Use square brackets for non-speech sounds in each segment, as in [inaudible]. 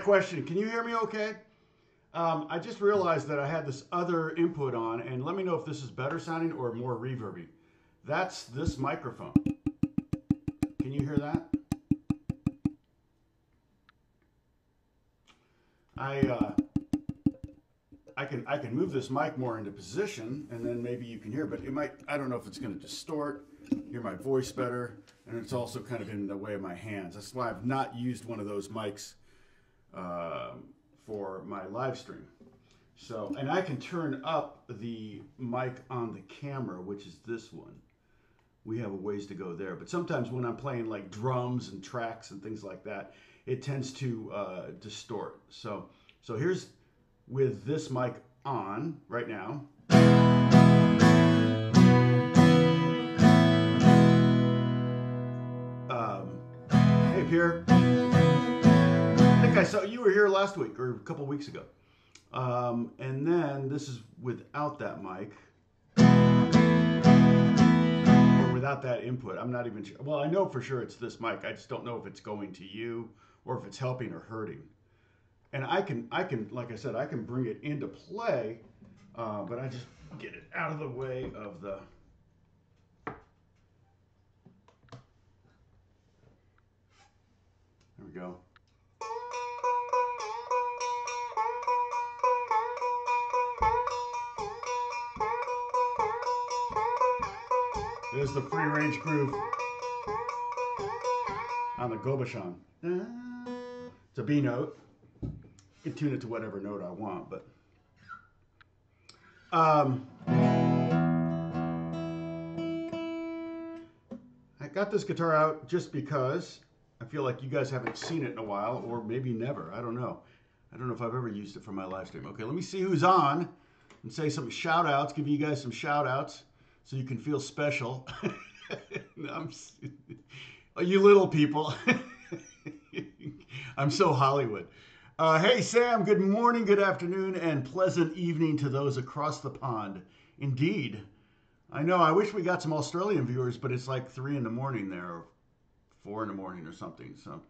question. Can you hear me okay? Um, I just realized that I had this other input on, and let me know if this is better sounding or more reverby. That's this microphone. Can you hear that? I uh, I can I can move this mic more into position, and then maybe you can hear. But it might I don't know if it's going to distort. Hear my voice better, and it's also kind of in the way of my hands. That's why I've not used one of those mics uh, for my live stream. So, and I can turn up the mic on the camera, which is this one. We have a ways to go there. But sometimes when I'm playing like drums and tracks and things like that, it tends to uh, distort. So, so here's with this mic on right now. Um, hey, Pierre. Think I saw you were here last week or a couple weeks ago. Um, and then this is without that mic or without that input. I'm not even sure. Well, I know for sure it's this mic. I just don't know if it's going to you or if it's helping or hurting. And I can, I can, like I said, I can bring it into play, uh, but I just get it out of the way of the. There we go. There's the free range groove on the Gobushan. It's a B note. You can tune it to whatever note I want, but. Um, I got this guitar out just because I feel like you guys haven't seen it in a while, or maybe never. I don't know. I don't know if I've ever used it for my live stream. Okay, let me see who's on and say some shout outs, give you guys some shout outs so you can feel special. [laughs] I'm, you little people. [laughs] I'm so Hollywood. Uh, hey, Sam, good morning, good afternoon, and pleasant evening to those across the pond. Indeed. I know, I wish we got some Australian viewers, but it's like 3 in the morning there, or 4 in the morning or something. So,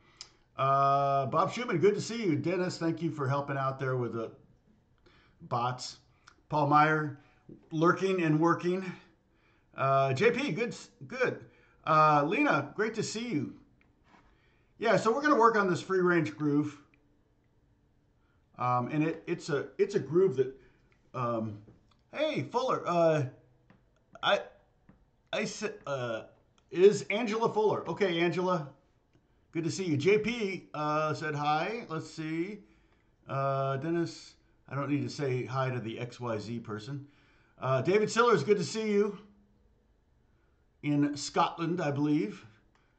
uh, Bob Schumann, good to see you. Dennis, thank you for helping out there with the bots. Paul Meyer, lurking and working. Uh, JP, good, good. Uh, Lena, great to see you. Yeah, so we're gonna work on this free range groove, um, and it, it's a it's a groove that. Um, hey, Fuller, uh, I I said uh, is Angela Fuller. Okay, Angela, good to see you. JP uh, said hi. Let's see. Uh, Dennis, I don't need to say hi to the XYZ person. Uh, David Sillers, good to see you in Scotland, I believe.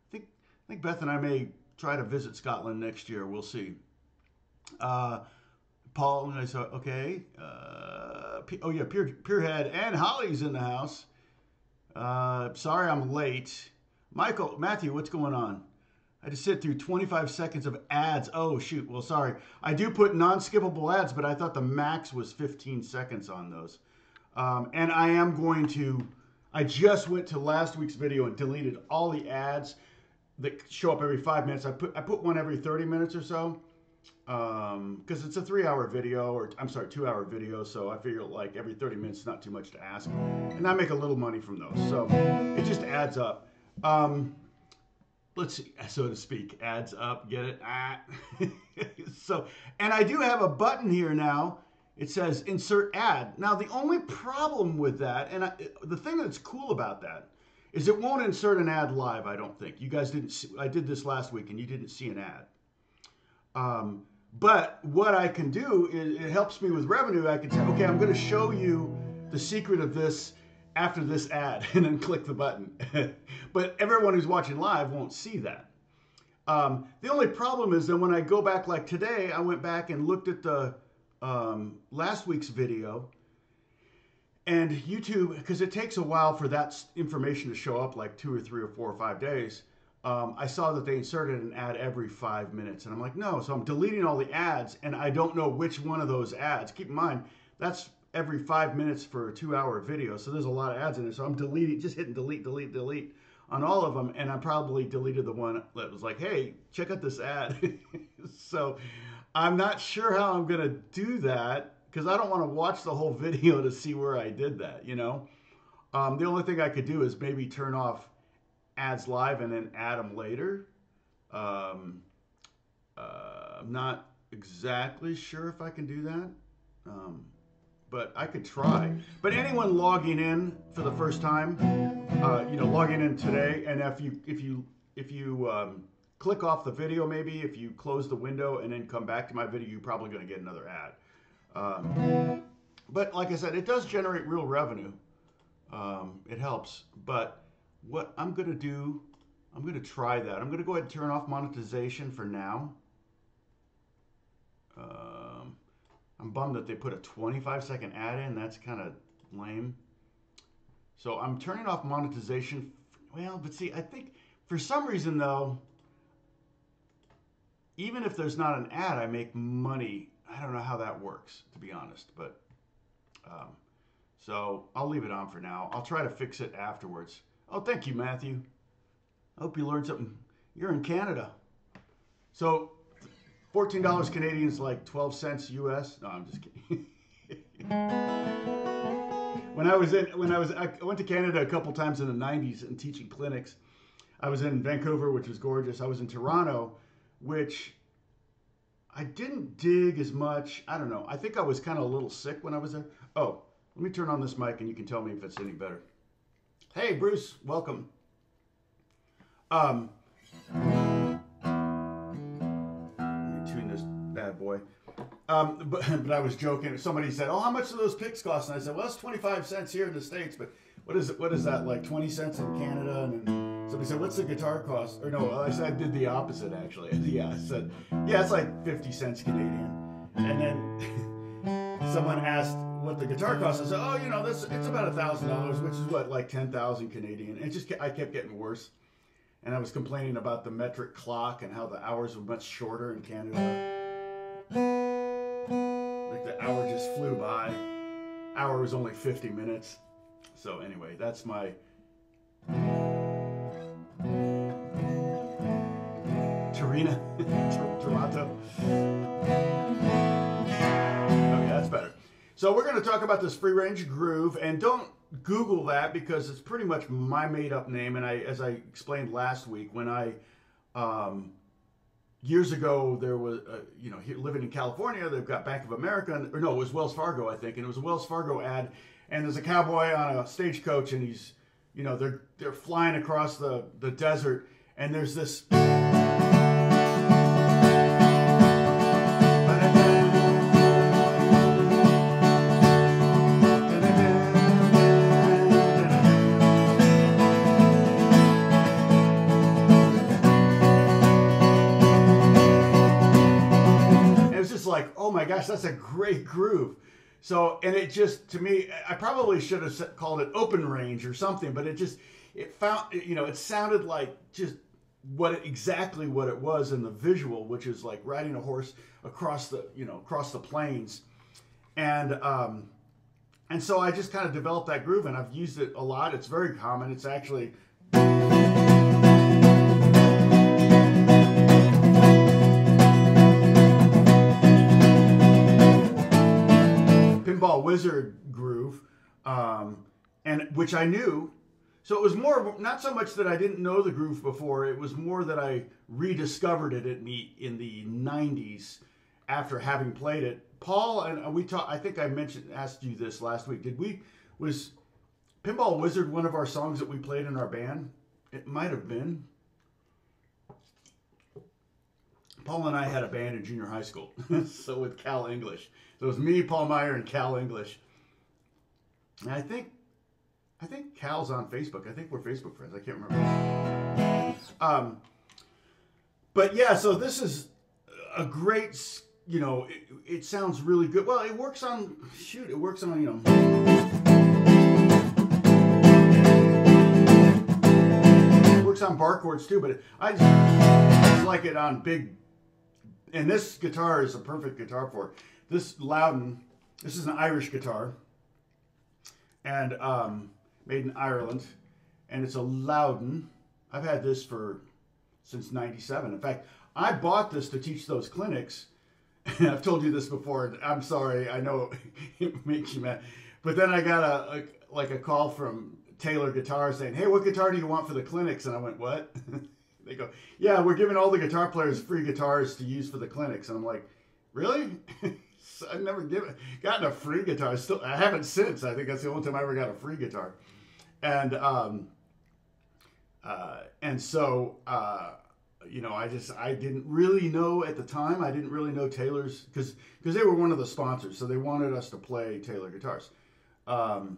I think, I think Beth and I may try to visit Scotland next year. We'll see. Uh, Paul, and I saw, okay. Uh, P- oh, yeah, Pier, Pierhead and Holly's in the house. Uh, sorry I'm late. Michael, Matthew, what's going on? I just sit through 25 seconds of ads. Oh, shoot. Well, sorry. I do put non skippable ads, but I thought the max was 15 seconds on those. Um, and I am going to I just went to last week's video and deleted all the ads that show up every five minutes. I put I put one every 30 minutes or so because um, it's a three hour video or I'm sorry, two hour video. So I figure like every 30 minutes is not too much to ask. And I make a little money from those. So it just adds up. Um, let's see, [laughs] so to speak, adds up. Get it? Ah. [laughs] so, and I do have a button here now it says insert ad. Now, the only problem with that, and I, the thing that's cool about that, is it won't insert an ad live, I don't think. You guys didn't see, I did this last week and you didn't see an ad. Um, but what I can do is it helps me with revenue. I can say, okay, I'm going to show you the secret of this after this ad [laughs] and then click the button. [laughs] but everyone who's watching live won't see that. Um, the only problem is that when I go back, like today, I went back and looked at the um, last week's video and YouTube, because it takes a while for that information to show up, like two or three or four or five days. Um, I saw that they inserted an ad every five minutes, and I'm like, no. So I'm deleting all the ads, and I don't know which one of those ads. Keep in mind, that's every five minutes for a two-hour video, so there's a lot of ads in it. So I'm deleting, just hitting delete, delete, delete on all of them, and I probably deleted the one that was like, "Hey, check out this ad." [laughs] so I'm not sure how I'm gonna do that because I don't want to watch the whole [laughs] video to see where I did that. You know, um, the only thing I could do is maybe turn off ads live and then add them later. Um, uh, I'm not exactly sure if I can do that. Um, but I could try. But anyone logging in for the first time, uh, you know, logging in today, and if you if you if you um, click off the video, maybe if you close the window and then come back to my video, you're probably going to get another ad. Um, but like I said, it does generate real revenue. Um, it helps. But what I'm going to do, I'm going to try that. I'm going to go ahead and turn off monetization for now. Um, I'm bummed that they put a 25 second ad in. That's kind of lame. So I'm turning off monetization. Well, but see, I think for some reason though, even if there's not an ad, I make money. I don't know how that works, to be honest. But um, so I'll leave it on for now. I'll try to fix it afterwards. Oh, thank you, Matthew. I hope you learned something. You're in Canada. So $14 Canadian is like 12 cents US. No, I'm just kidding. [laughs] when I was in, when I was, I went to Canada a couple times in the 90s and teaching clinics. I was in Vancouver, which was gorgeous. I was in Toronto, which I didn't dig as much. I don't know. I think I was kind of a little sick when I was there. Oh, let me turn on this mic and you can tell me if it's any better. Hey, Bruce, welcome. Um, me tune this bad boy. Um, but, but I was joking. Somebody said, "Oh, how much do those picks cost?" And I said, "Well, it's twenty five cents here in the states, but what is it? What is that like? Twenty cents in Canada?" And somebody said, "What's the guitar cost?" Or no, [laughs] I said I did the opposite actually. yeah, I said, "Yeah, it's like fifty cents Canadian." And then [laughs] someone asked what the guitar cost. I said, "Oh, you know, this it's about a thousand dollars, which is what like ten thousand Canadian." And it just I kept getting worse. And I was complaining about the metric clock and how the hours were much shorter in Canada. Like the hour just flew by. Hour was only 50 minutes. So anyway, that's my Tarina, [laughs] Toronto. Okay, that's better. So we're going to talk about this free range groove, and don't Google that because it's pretty much my made up name. And I, as I explained last week, when I um, years ago there was uh, you know here, living in california they've got bank of america and, or no it was wells fargo i think and it was a wells fargo ad and there's a cowboy on a stagecoach and he's you know they're they're flying across the the desert and there's this gosh, that's a great groove. So, and it just, to me, I probably should have called it open range or something, but it just, it found, you know, it sounded like just what it, exactly what it was in the visual, which is like riding a horse across the, you know, across the plains. And, um, and so I just kind of developed that groove and I've used it a lot. It's very common. It's actually, pinball wizard groove, um, and which I knew. So it was more not so much that I didn't know the groove before. It was more that I rediscovered it in the in the '90s after having played it. Paul and we talked. I think I mentioned asked you this last week. Did we was Pinball Wizard one of our songs that we played in our band? It might have been. Paul and I had a band in junior high school, [laughs] so with Cal English. So it was me, Paul Meyer, and Cal English. And I think, I think Cal's on Facebook. I think we're Facebook friends. I can't remember. Um, but yeah, so this is a great, you know, it, it sounds really good. Well, it works on, shoot, it works on, you know. It works on bar chords too, but I just like it on big and this guitar is a perfect guitar for it. This Lowden, this is an Irish guitar, and um, made in Ireland, and it's a Lowden, I've had this for since 97. In fact, I bought this to teach those clinics. [laughs] I've told you this before. I'm sorry. I know [laughs] it makes you mad. But then I got a, a like a call from Taylor Guitar saying, "Hey, what guitar do you want for the clinics?" And I went, "What?" [laughs] they go, "Yeah, we're giving all the guitar players free guitars to use for the clinics." And I'm like, "Really?" I've never given gotten a free guitar. Still, I haven't since. I think that's the only time I ever got a free guitar. And um, uh, and so uh, you know, I just I didn't really know at the time. I didn't really know Taylor's because because they were one of the sponsors, so they wanted us to play Taylor guitars. Um,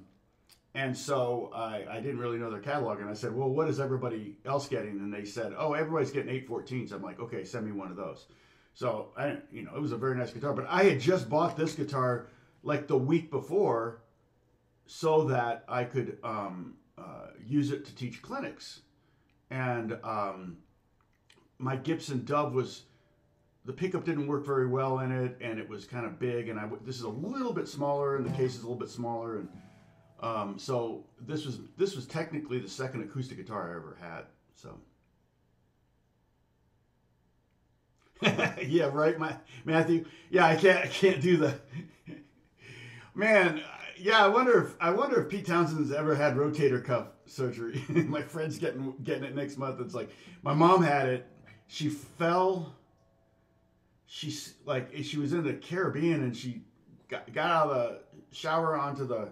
and so I, I didn't really know their catalog, and I said, "Well, what is everybody else getting?" And they said, "Oh, everybody's getting 814s." I'm like, "Okay, send me one of those." So I, you know, it was a very nice guitar, but I had just bought this guitar like the week before, so that I could um, uh, use it to teach clinics, and um, my Gibson Dove was the pickup didn't work very well in it, and it was kind of big, and I this is a little bit smaller, and the case is a little bit smaller, and um, so this was this was technically the second acoustic guitar I ever had. So. [laughs] yeah, right, my Matthew. Yeah, I can't I can't do the [laughs] man. Yeah, I wonder if I wonder if Pete Townshend's ever had rotator cuff surgery. [laughs] my friend's getting getting it next month. It's like my mom had it. She fell. She's like she was in the Caribbean and she got, got out of the shower onto the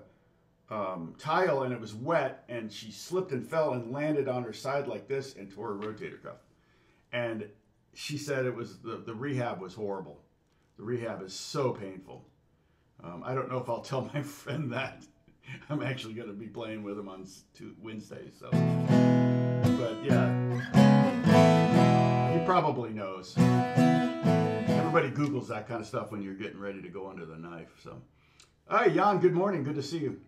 um, tile and it was wet and she slipped and fell and landed on her side like this and tore her rotator cuff. And she said it was the, the rehab was horrible. The rehab is so painful. Um, I don't know if I'll tell [laughs] my friend that. I'm actually going to be playing with him on two Wednesdays. So, but yeah, he probably knows. Everybody Googles that kind of stuff when you're getting ready to go under the knife. So, hi Jan, good morning. Good to see you.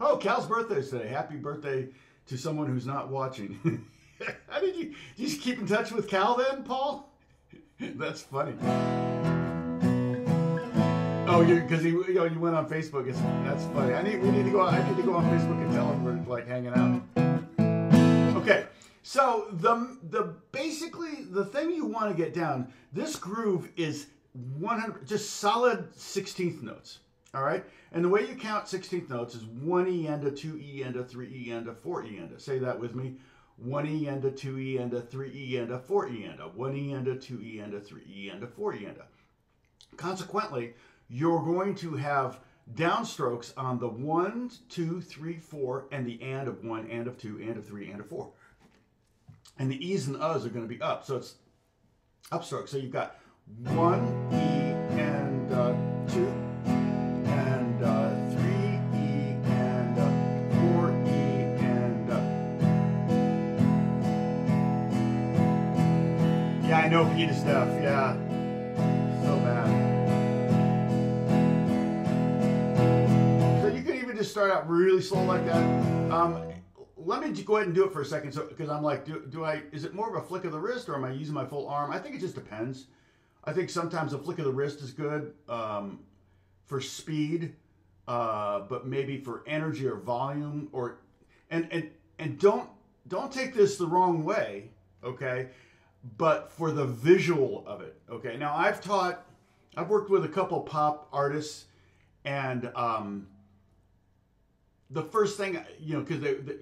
Oh, Cal's birthday is today. Happy birthday to someone who's not watching. [laughs] [laughs] How did you, did you just keep in touch with Cal then, Paul? [laughs] That's funny. Oh, you because he you know you went on Facebook. It's, that's funny. I need we need to go. I need to go on Facebook and tell him we're like hanging out. Okay, so the the basically the thing you want to get down. This groove is 100 just solid 16th notes. All right, and the way you count 16th notes is one E and a two E and a three E and a four E and a. Say that with me. 1E and a 2E and a 3E and a 4E and a 1E and a 2E and a 3E and a 4E and a. Consequently, you're going to have downstrokes on the 1, 2, 3, 4, and the and of 1, and of 2, and of 3, and of 4. And the E's and the U's are going to be up. So it's upstroke. So you've got 1, E, know Peter stuff. Yeah. So bad. So you can even just start out really slow like that. Um, let me go ahead and do it for a second. So, because I'm like, do, do I, is it more of a flick of the wrist or am I using my full arm? I think it just depends. I think sometimes a flick of the wrist is good um, for speed, uh, but maybe for energy or volume or, and, and, and don't, don't take this the wrong way. Okay but for the visual of it. Okay, now I've taught, I've worked with a couple pop artists, and um, the first thing, you know, because they, they,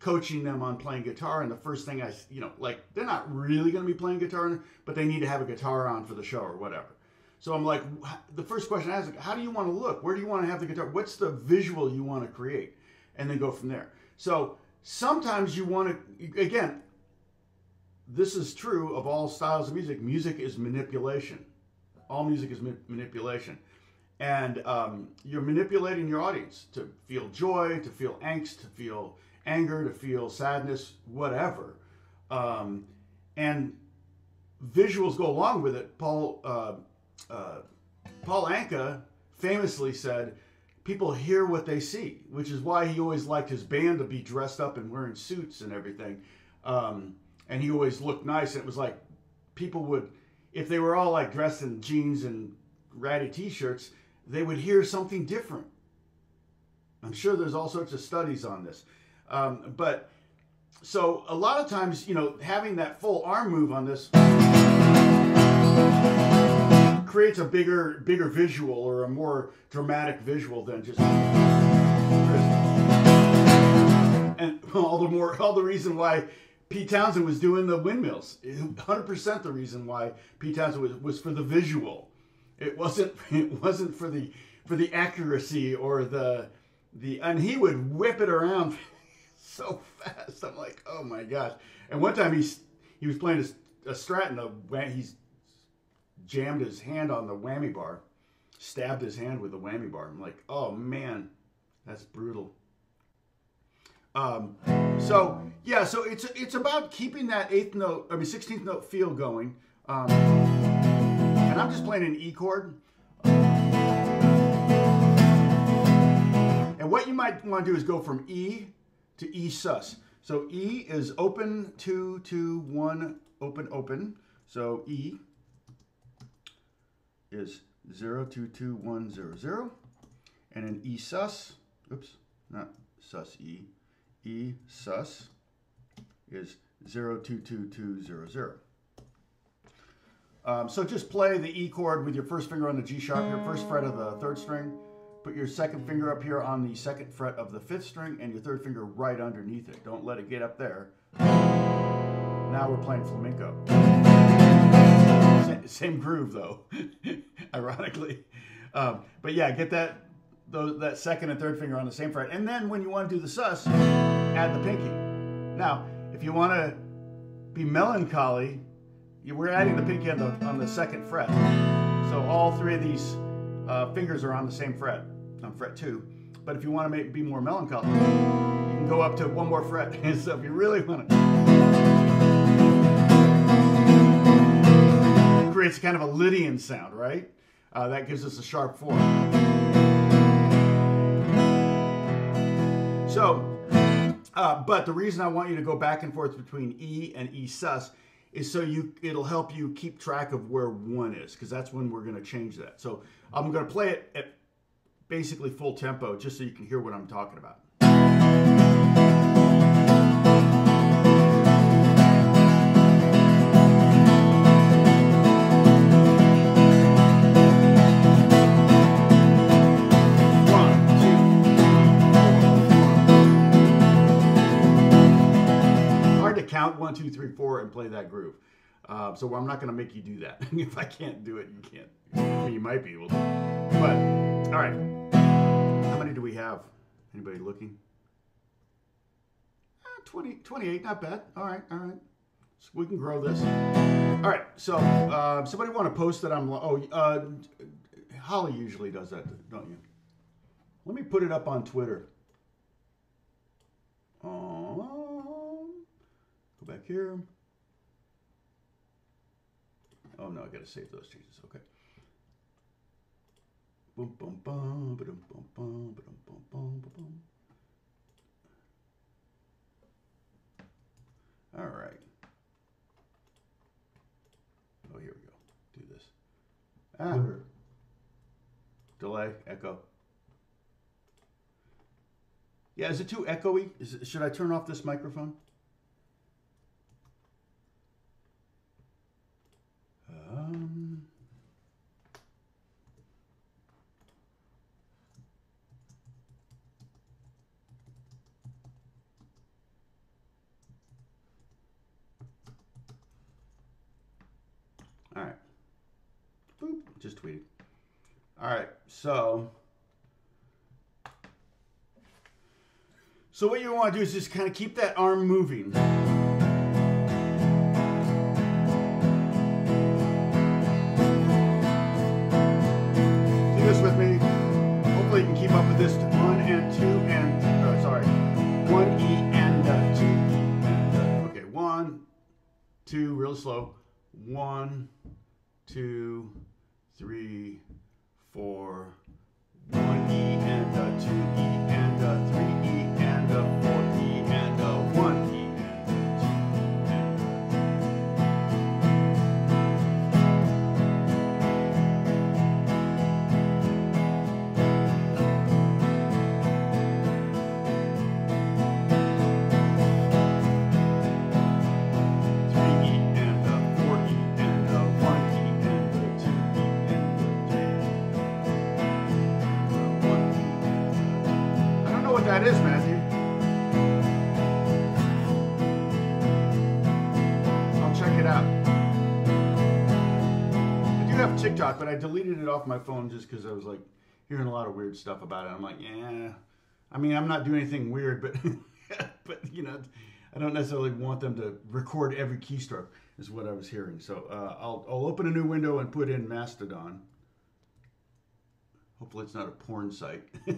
coaching them on playing guitar, and the first thing I, you know, like they're not really going to be playing guitar, but they need to have a guitar on for the show or whatever. So I'm like, the first question I ask, how do you want to look? Where do you want to have the guitar? What's the visual you want to create? And then go from there. So sometimes you want to, again, this is true of all styles of music. Music is manipulation. All music is ma- manipulation. And um, you're manipulating your audience to feel joy, to feel angst, to feel anger, to feel sadness, whatever. Um, and visuals go along with it. Paul uh, uh, Paul Anka famously said, "People hear what they see," which is why he always liked his band to be dressed up and wearing suits and everything. Um, and he always looked nice. It was like people would, if they were all like dressed in jeans and ratty t-shirts, they would hear something different. I'm sure there's all sorts of studies on this. Um, but so a lot of times, you know, having that full arm move on this creates a bigger bigger visual or a more dramatic visual than just and [laughs] all the more all the reason why Pete Townshend was doing the windmills. 100% the reason why Pete Townshend was, was for the visual. It wasn't [laughs] it wasn't for the for the accuracy or the the and he would whip it around [laughs] so fast. I'm like, "Oh my gosh." And one time he's he was playing a, a and the he's jammed his hand on the whammy bar, stabbed his hand with the whammy bar. I'm like, "Oh man, that's brutal." Um, so yeah, so it's it's about keeping that eighth note, I mean sixteenth note feel going. Um, and I'm just playing an E chord. And what you might want to do is go from E to E sus. So E is open two two one open open. So E is zero two two one zero zero, and an E sus. Oops, not sus E E sus is 022200. Um, so just play the E chord with your first finger on the G sharp here, first fret of the third string. Put your second finger up here on the second fret of the fifth string and your third finger right underneath it. Don't let it get up there. Now we're playing flamenco. Same groove though, [laughs] ironically. Um, but yeah, get that that second and third finger on the same fret. And then when you want to do the sus, add the pinky. Now, if you want to be melancholy, we're adding the pinky on the, on the second fret. So all three of these uh, fingers are on the same fret, on fret two. But if you want to make, be more melancholy, you can go up to one more fret. [laughs] so if you really want to, it creates kind of a Lydian sound, right? Uh, that gives us a sharp four. So, uh, but the reason I want you to go back and forth between E and E sus is so you it'll help you keep track of where one is because that's when we're going to change that. So I'm going to play it at basically full tempo just so you can hear what I'm talking about. Count one, two, three, four, and play that groove. Uh, so I'm not going to make you do that. [laughs] if I can't do it, you can't. I mean, you might be able to. But, all right. How many do we have? Anybody looking? Uh, 20, 28, not bad. All right, all right. So we can grow this. All right, so uh, somebody want to post that I'm, oh, uh, Holly usually does that, don't you? Let me put it up on Twitter. Oh. Go back here. Oh no, I gotta save those changes. Okay. Boom, boom, boom, boom, boom, boom, boom, boom, boom, boom. All right. Oh, here we go. Do this. Ah. Delay, echo. Yeah, is it too echoey? Is it, should I turn off this microphone? Um, all right. Boop, just tweeted. All right, so. So what you want to do is just kind of keep that arm moving. This one and two and, oh, sorry, one E and uh, two. And, uh, okay, one, two, real slow, one, two, three, four, one E and uh, two E But I deleted it off my phone just because I was like hearing a lot of weird stuff about it. I'm like, yeah. I mean, I'm not doing anything weird, but [laughs] but you know, I don't necessarily want them to record every keystroke. Is what I was hearing. So uh, I'll I'll open a new window and put in Mastodon. Hopefully, it's not a porn site. [laughs]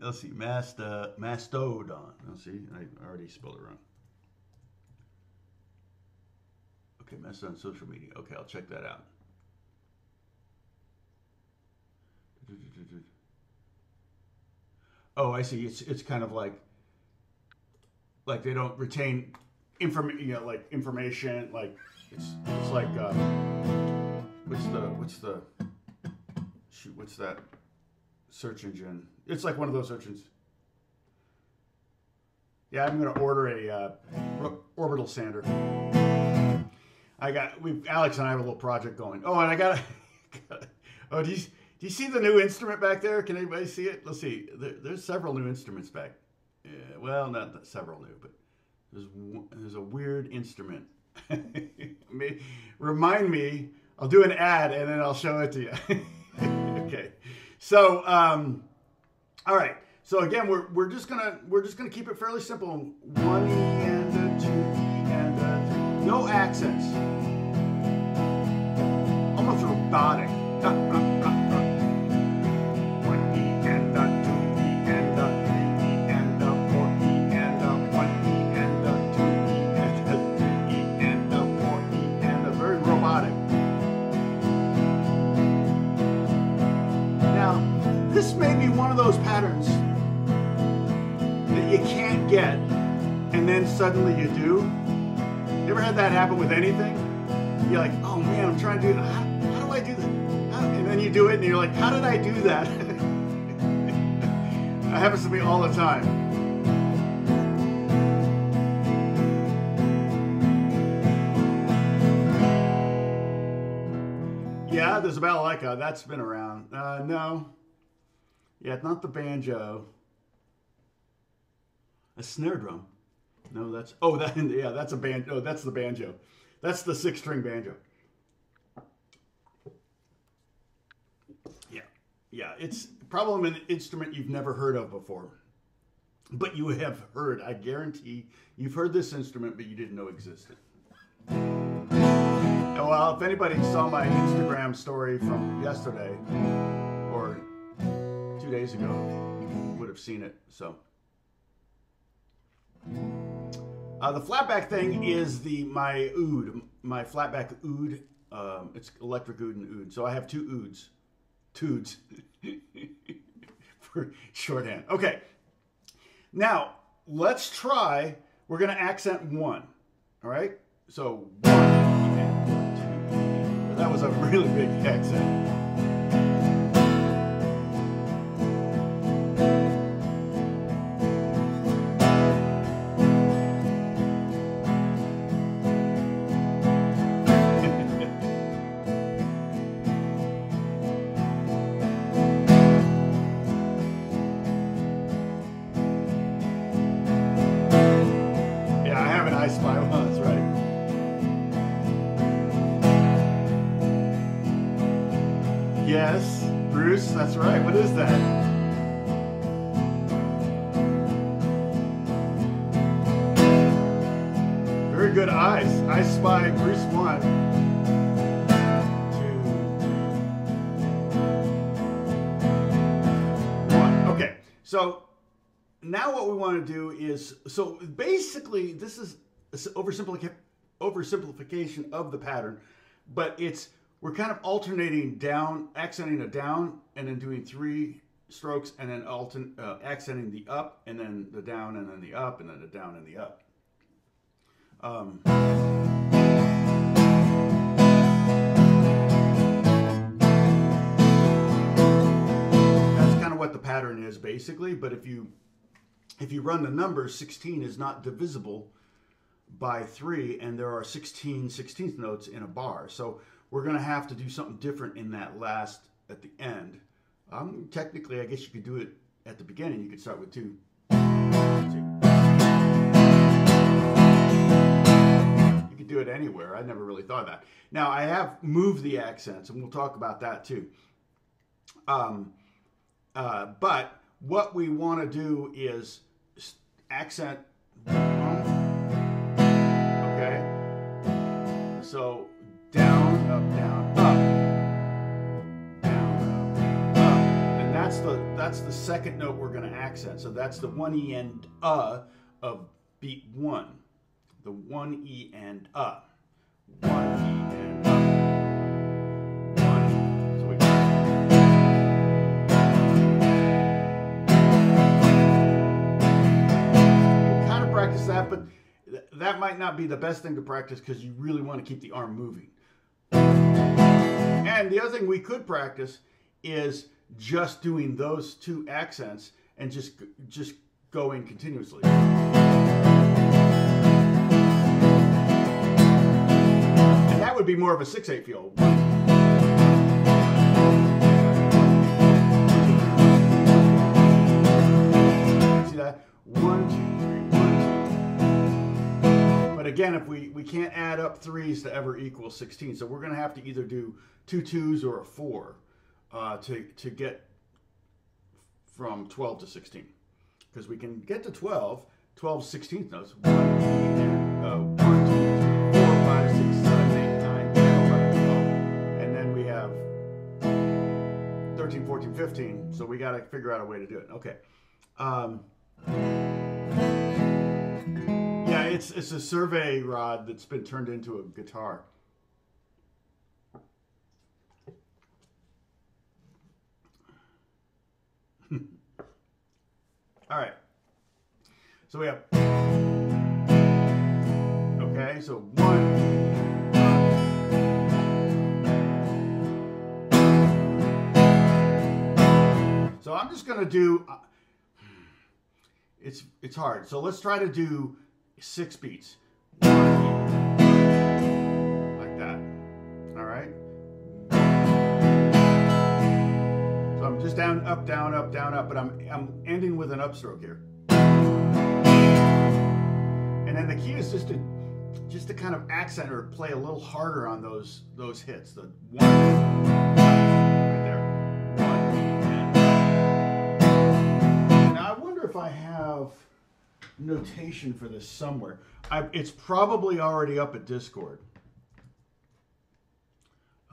Let's see, Masta, Mastodon. Let's see, I already spelled it wrong. Okay, on social media. Okay, I'll check that out. Oh, I see. It's it's kind of like like they don't retain inform you know like information like it's it's like uh, what's the what's the shoot what's that search engine? It's like one of those search engines. Yeah, I'm gonna order a uh, orbital sander. I got we Alex and I have a little project going. Oh, and I got [laughs] oh, do you do you see the new instrument back there? Can anybody see it? Let's see. There, there's several new instruments back. Yeah, well, not several new, but there's there's a weird instrument. [laughs] Remind me. I'll do an ad and then I'll show it to you. [laughs] okay. So, um, all right. So again, we're, we're just gonna we're just gonna keep it fairly simple. One No accents. Almost robotic. Now, this may be one of those patterns that you can't get and then suddenly you do. You ever had that happen with anything? You're like, oh man, I'm trying to do that. How, how do I do that? How? And then you do it and you're like, how did I do that? [laughs] that happens to me all the time. Yeah, there's a balalaika. That's been around. Uh, no. Yeah, not the banjo. A snare drum. No, that's oh that [laughs] yeah, that's a banjo. Oh, that's the banjo. That's the six string banjo. Yeah, yeah. It's probably an instrument you've never heard of before, but you have heard. I guarantee you've heard this instrument, but you didn't know existed. Well, if anybody saw my Instagram story from yesterday or two days ago, would have seen it. So. Uh, the flatback thing is the my oud, my flatback oud. Um, it's electric oud and oud. So I have two ouds, tudes [laughs] for shorthand. Okay. Now let's try. We're gonna accent one. All right. So one and two. That was a really big accent. Want to do is so basically this is oversimplification oversimplification of the pattern but it's we're kind of alternating down accenting a down and then doing three strokes and then altern, uh, accenting the up and then the down and then the up and then the down and the up. Um, that's kind of what the pattern is basically but if you if you run the numbers, 16 is not divisible by 3, and there are 16 16th notes in a bar. So we're going to have to do something different in that last at the end. Um, technically, I guess you could do it at the beginning. You could start with 2. You could do it anywhere. I never really thought of that. Now I have moved the accents, and we'll talk about that too. Um, uh, but what we want to do is accent. Okay. So down, up, down, up, down, up, up, and that's the that's the second note we're going to accent. So that's the one e and uh of beat one, the one e and uh, one e and practice that, but th- that might not be the best thing to practice because you really want to keep the arm moving. And the other thing we could practice is just doing those two accents and just just going continuously. And that would be more of a 6-8 feel. See that? One, two. But again, if we, we can't add up threes to ever equal 16, so we're going to have to either do two twos or a four uh, to, to get from 12 to 16. Because we can get to 12, 12 16th notes. 1, and, uh, 1, 2, 3, 4, 5, 6, 7, 8, 9, 10, 11, 12. And then we have 13, 14, 15. So we got to figure out a way to do it. Okay. Um, it's it's a survey rod that's been turned into a guitar. [laughs] All right. So we have. Okay, so one. So I'm just gonna do. uh, It's it's hard. So let's try to do six beats. Like that. All right. So I'm just down, up, down, up, down, up, but I'm I'm ending with an upstroke here. And then the key is just to just to kind of accent or play a little harder on those those hits. The one right there. Now I wonder if I have notation for this somewhere. I, it's probably already up at Discord.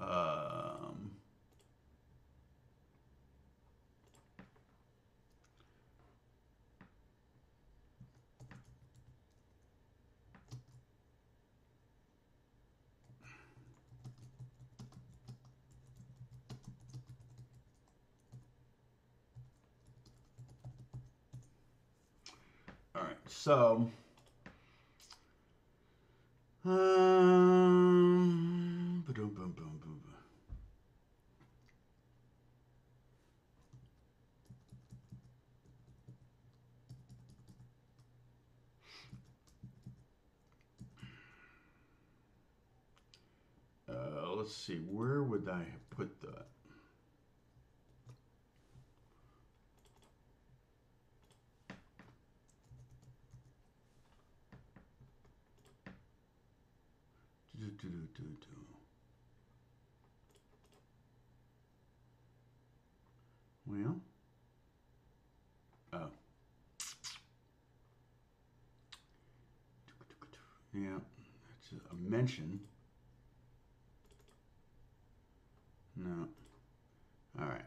Um, all right, so. Um, bum, bum. Uh, let's see, where would I put that? Do, do, do, do, do. Well, oh. Yeah, it's a mention. No. All right.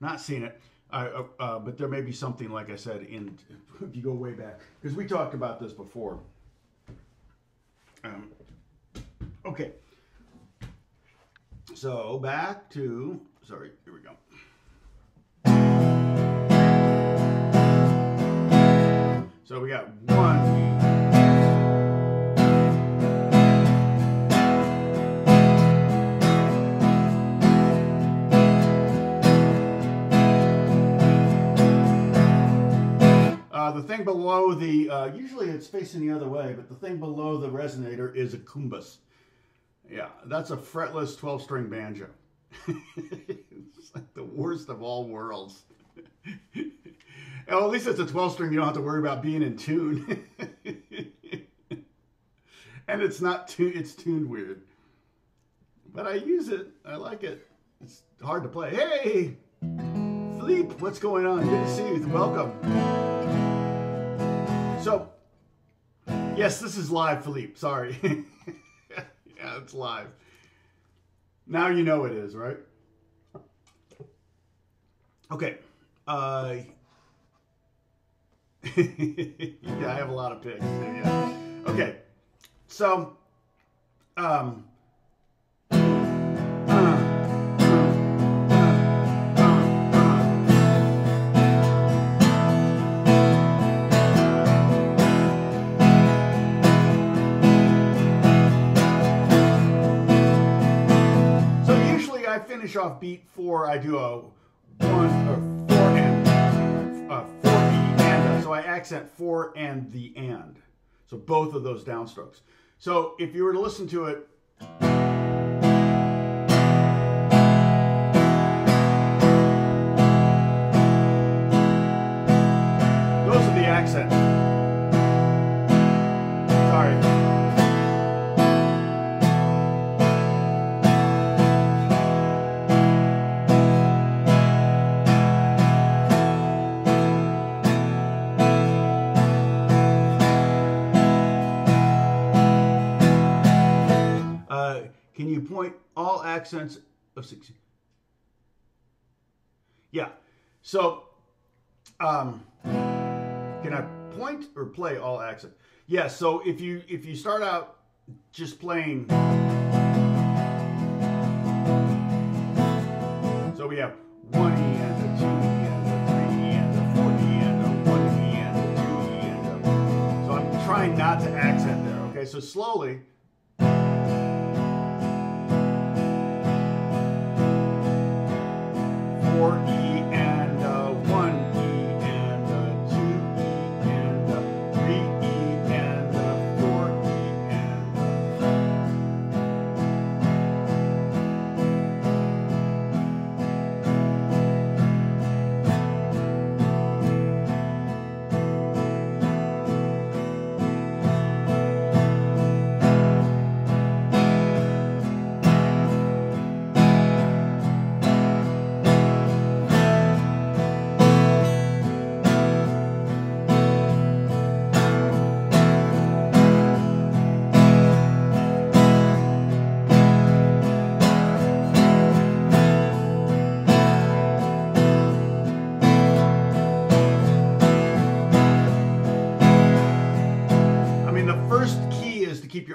Not seen it. I, uh, uh, but there may be something, like I said, in if you go way back, because we talked about this before. Um, okay. So back to sorry. Here we go. So we got one. Uh, the thing below the, uh, usually it's facing the other way, but the thing below the resonator is a cümbüş. Yeah, that's a fretless 12 string banjo. [laughs] it's like the worst of all worlds. [laughs] Well, at least it's a 12 string. You don't have to worry about being in tune. [laughs] and it's not tuned, it's tuned weird. But I use it. I like it. It's hard to play. Hey, Philippe, what's going on? Good to see you. Welcome. So, yes, this is live, Philippe. Sorry. [laughs] yeah, it's live. Now you know it is, right? Okay. Uh, [laughs] yeah, I have a lot of picks. Yeah. Okay. So, um, So usually I finish off beat four, I do a one or four and and. So I accent four and the and. So both of those downstrokes. So if you were to listen to it. Those are the accents. Point all accents of 16. Yeah. So, um, can I point or play all accents? Yeah. So if you if you start out just playing, so we have one E and a two E and a three E and a four E and a one E and a two E and a. So I'm trying not to accent there. Okay. So slowly. Four E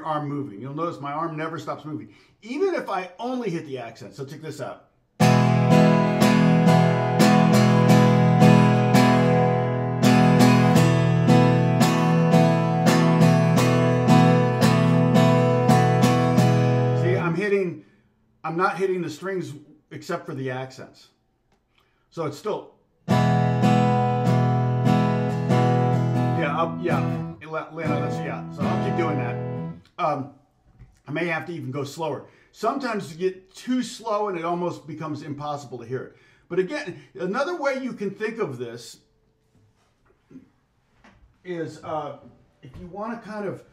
arm moving. You'll notice my arm never stops moving, even if I only hit the accent. So check this out. See, I'm hitting, I'm not hitting the strings except for the accents. So it's still. Yeah, I'll, yeah. Lena, that's, yeah. So I'll keep doing that. Um, I may have to even go slower. Sometimes you get too slow and it almost becomes impossible to hear it. But again, another way you can think of this is uh, if you want to kind of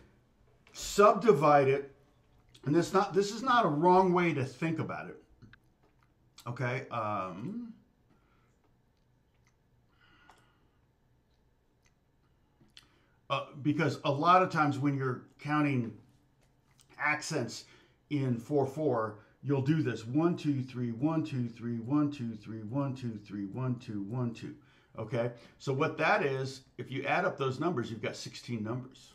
subdivide it, and this not this is not a wrong way to think about it. Okay. Um, Uh, because a lot of times when you're counting accents in 4-4, you'll do this 1, 2, 3, 1, 2, 3, 1, 2, 3, 1, 2, 3, 1, 2, 1, 2. Okay? So what that is, if you add up those numbers, you've got 16 numbers.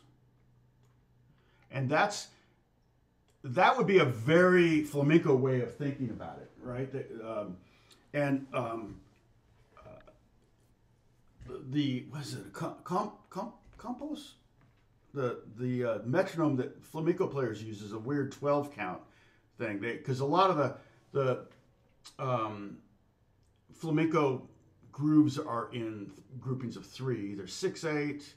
And that's that would be a very flamenco way of thinking about it, right? Um, and um, uh, the what is it? Com, com, com, compás? The the uh, metronome that flamenco players use is a weird 12 count thing. Because a lot of the the um, flamenco grooves are in groupings of three, either 6 8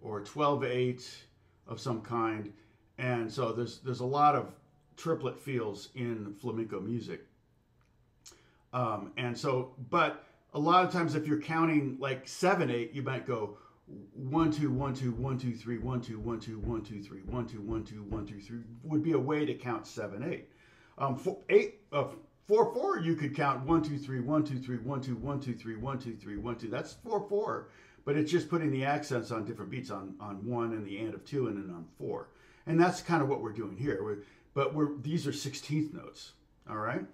or 12 8 of some kind. And so there's there's a lot of triplet feels in flamenco music. Um, and so, but a lot of times if you're counting like seven eight, you might go one two one two one two three one two one two one two three one two one two one two three would be a way to count seven eight. Um, four, eight uh, four four you could count one two three one two three one two one two three one two three one two. That's four four, but it's just putting the accents on different beats on on one and the and of two and then on four, and that's kind of what we're doing here. We're, but we're these are sixteenth notes. All right.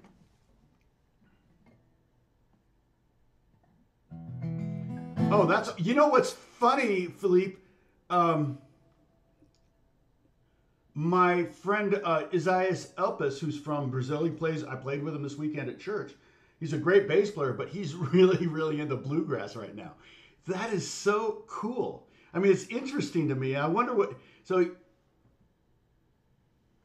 Oh, that's you know what's funny, Philippe. Um, my friend uh, Isaias Elpis, who's from Brazil, he plays. I played with him this weekend at church. He's a great bass player, but he's [laughs] really, really into bluegrass right now. That is so cool. I mean, it's interesting to me. I wonder what. So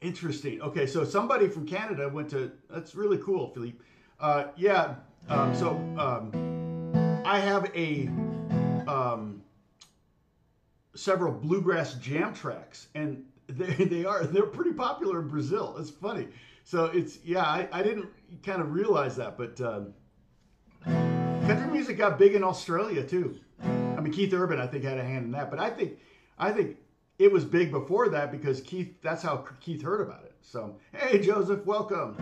interesting. Okay, so somebody from Canada went to. That's really cool, Philippe. Uh, yeah. Um, so um, I have a um, several bluegrass jam tracks, and they, [laughs] they are they're pretty popular in Brazil. It's funny. So it's yeah, I, I didn't kind of realize that, but um, country music got big in Australia too. I mean, Keith Urban I think had a hand in that, but I think I think it was big before that because Keith that's how Keith heard about it. So hey, Joseph, welcome.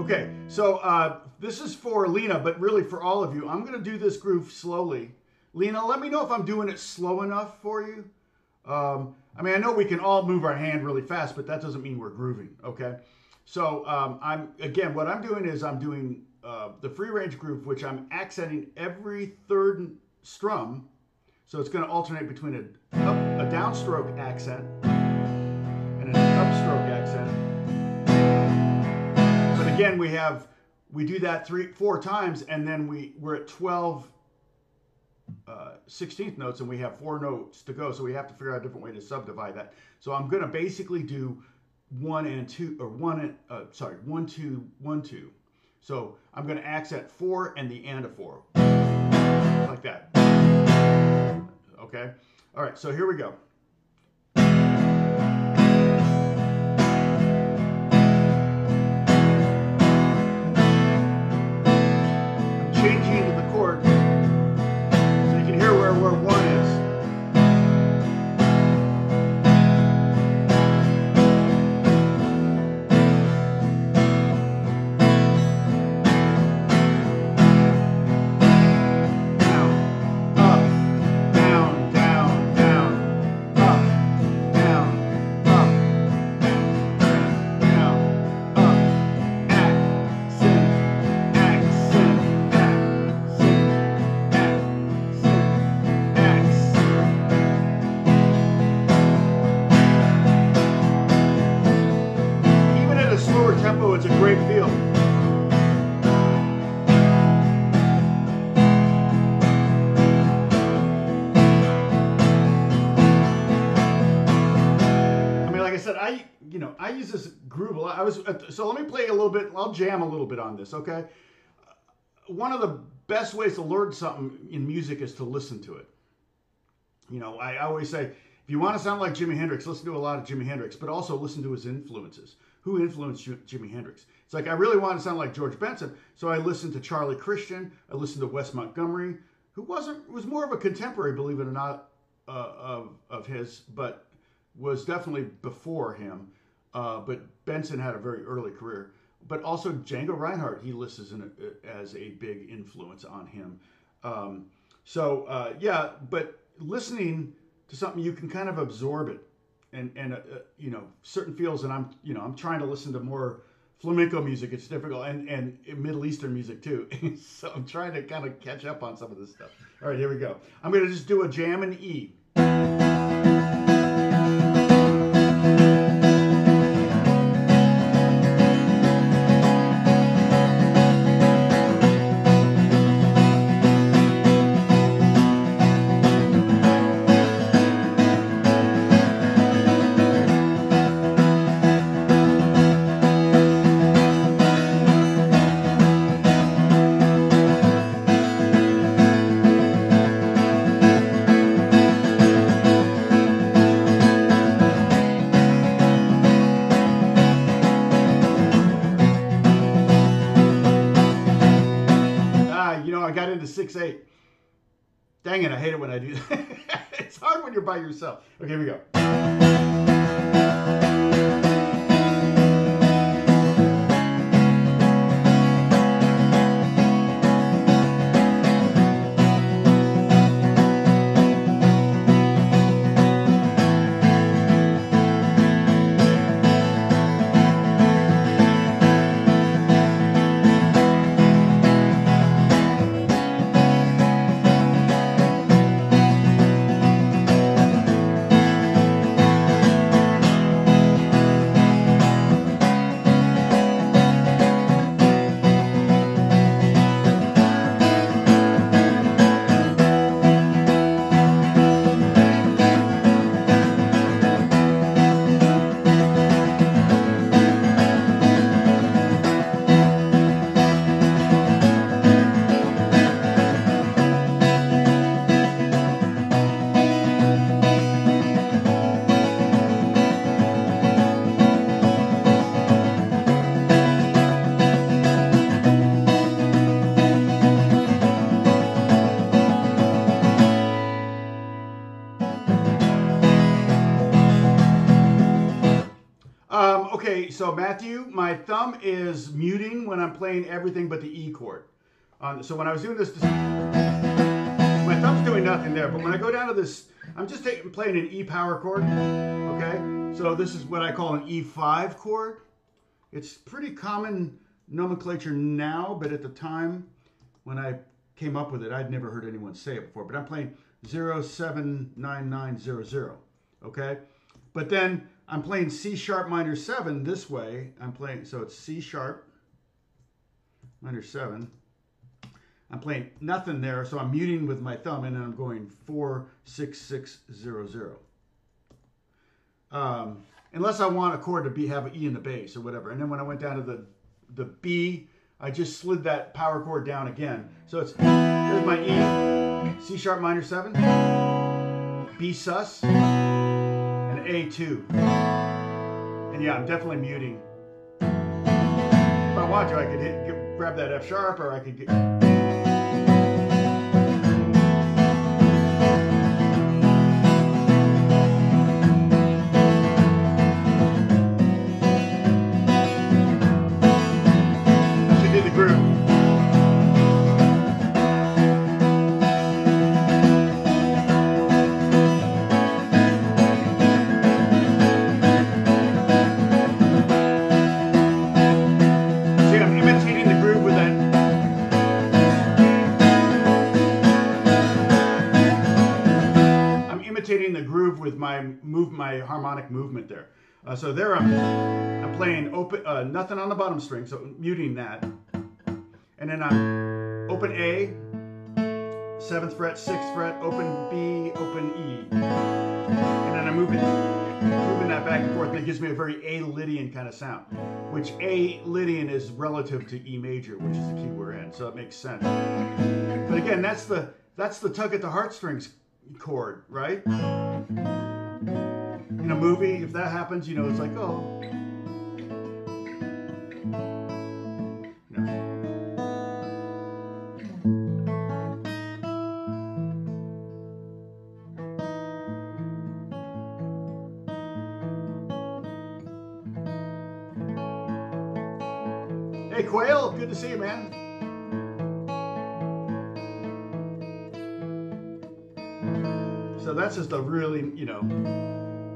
Okay, so uh, this is for Lena, but really for all of you. I'm going to do this groove slowly Lena, let me know if I'm doing it slow enough for you. Um, I mean, I know we can all move our hand really fast, but that doesn't mean we're grooving, okay? So um, I'm again, what I'm doing is I'm doing uh, the free range groove, which I'm accenting every third strum. So it's going to alternate between a, up, a downstroke accent and an upstroke accent. But again, we have we do that three, four times, and then we we're at 12 uh, 16th notes and we have four notes to go. So we have to figure out a different way to subdivide that. So I'm going to basically do one and two, or one and, uh, sorry, one, two, one, two. So I'm going to accent four and the and of four. Like that. Okay? All right, so here we go. So let me play a little bit. I'll jam a little bit on this, okay? One of the best ways to learn something in music is to listen to it. You know, I always say, if you want to sound like Jimi Hendrix, listen to a lot of Jimi Hendrix, but also listen to his influences. Who influenced Jimi Hendrix? It's like I really want to sound like George Benson, so I listened to Charlie Christian. I listened to Wes Montgomery, who wasn't was more of a contemporary, believe it or not, uh, of of his, but was definitely before him. Uh, but Benson had a very early career. But also Django Reinhardt, he lists as, an, as a big influence on him. Um, so uh, yeah, but listening to something you can kind of absorb it, and and uh, you know certain feels. And I'm you know I'm trying to listen to more flamenco music. It's difficult, and and Middle Eastern music too. [laughs] so I'm trying to kind of catch up on some of this stuff. All right, here we go. I'm gonna just do a jam in E. Dang it, I hate it when I do that. [laughs] it's hard when you're by yourself. Okay, here we go. So Matthew, my thumb is muting when I'm playing everything but the E chord. Um, so when I was doing this, my thumb's doing nothing there. But when I go down to this, I'm just taking, playing an E power chord. Okay, so this is what I call an E5 chord. It's pretty common nomenclature now, but at the time when I came up with it, I'd never heard anyone say it before. But I'm playing 079900. Okay, but then I'm playing C sharp minor seven this way. I'm playing, so it's C sharp minor seven. I'm playing nothing there, so I'm muting with my thumb, and then I'm going four, six, six, zero, zero. Um, unless I want a chord to be have an E in the bass or whatever. And then when I went down to the the B, I just slid that power chord down again. So it's here's my E, C sharp minor seven, B sus, and A2. And yeah, I'm definitely muting. If I want to, I could hit, get, grab that F sharp, or I could get. I'm the groove with my move, my harmonic movement there. Uh, so there, I'm, I'm playing open, uh, nothing on the bottom string, so muting that, and then I'm open A, seventh fret, sixth fret, open B, open E, and then I'm moving, moving that back and forth, and it gives me a very A Lydian kind of sound, which A Lydian is relative to E major, which is the key we're in, so it makes sense. But again, that's the that's the tug at the heartstrings chord, right? In a movie, if that happens, you know, it's like, oh. Know. Hey, Quail, good to see you, man. So that's just a really, you know,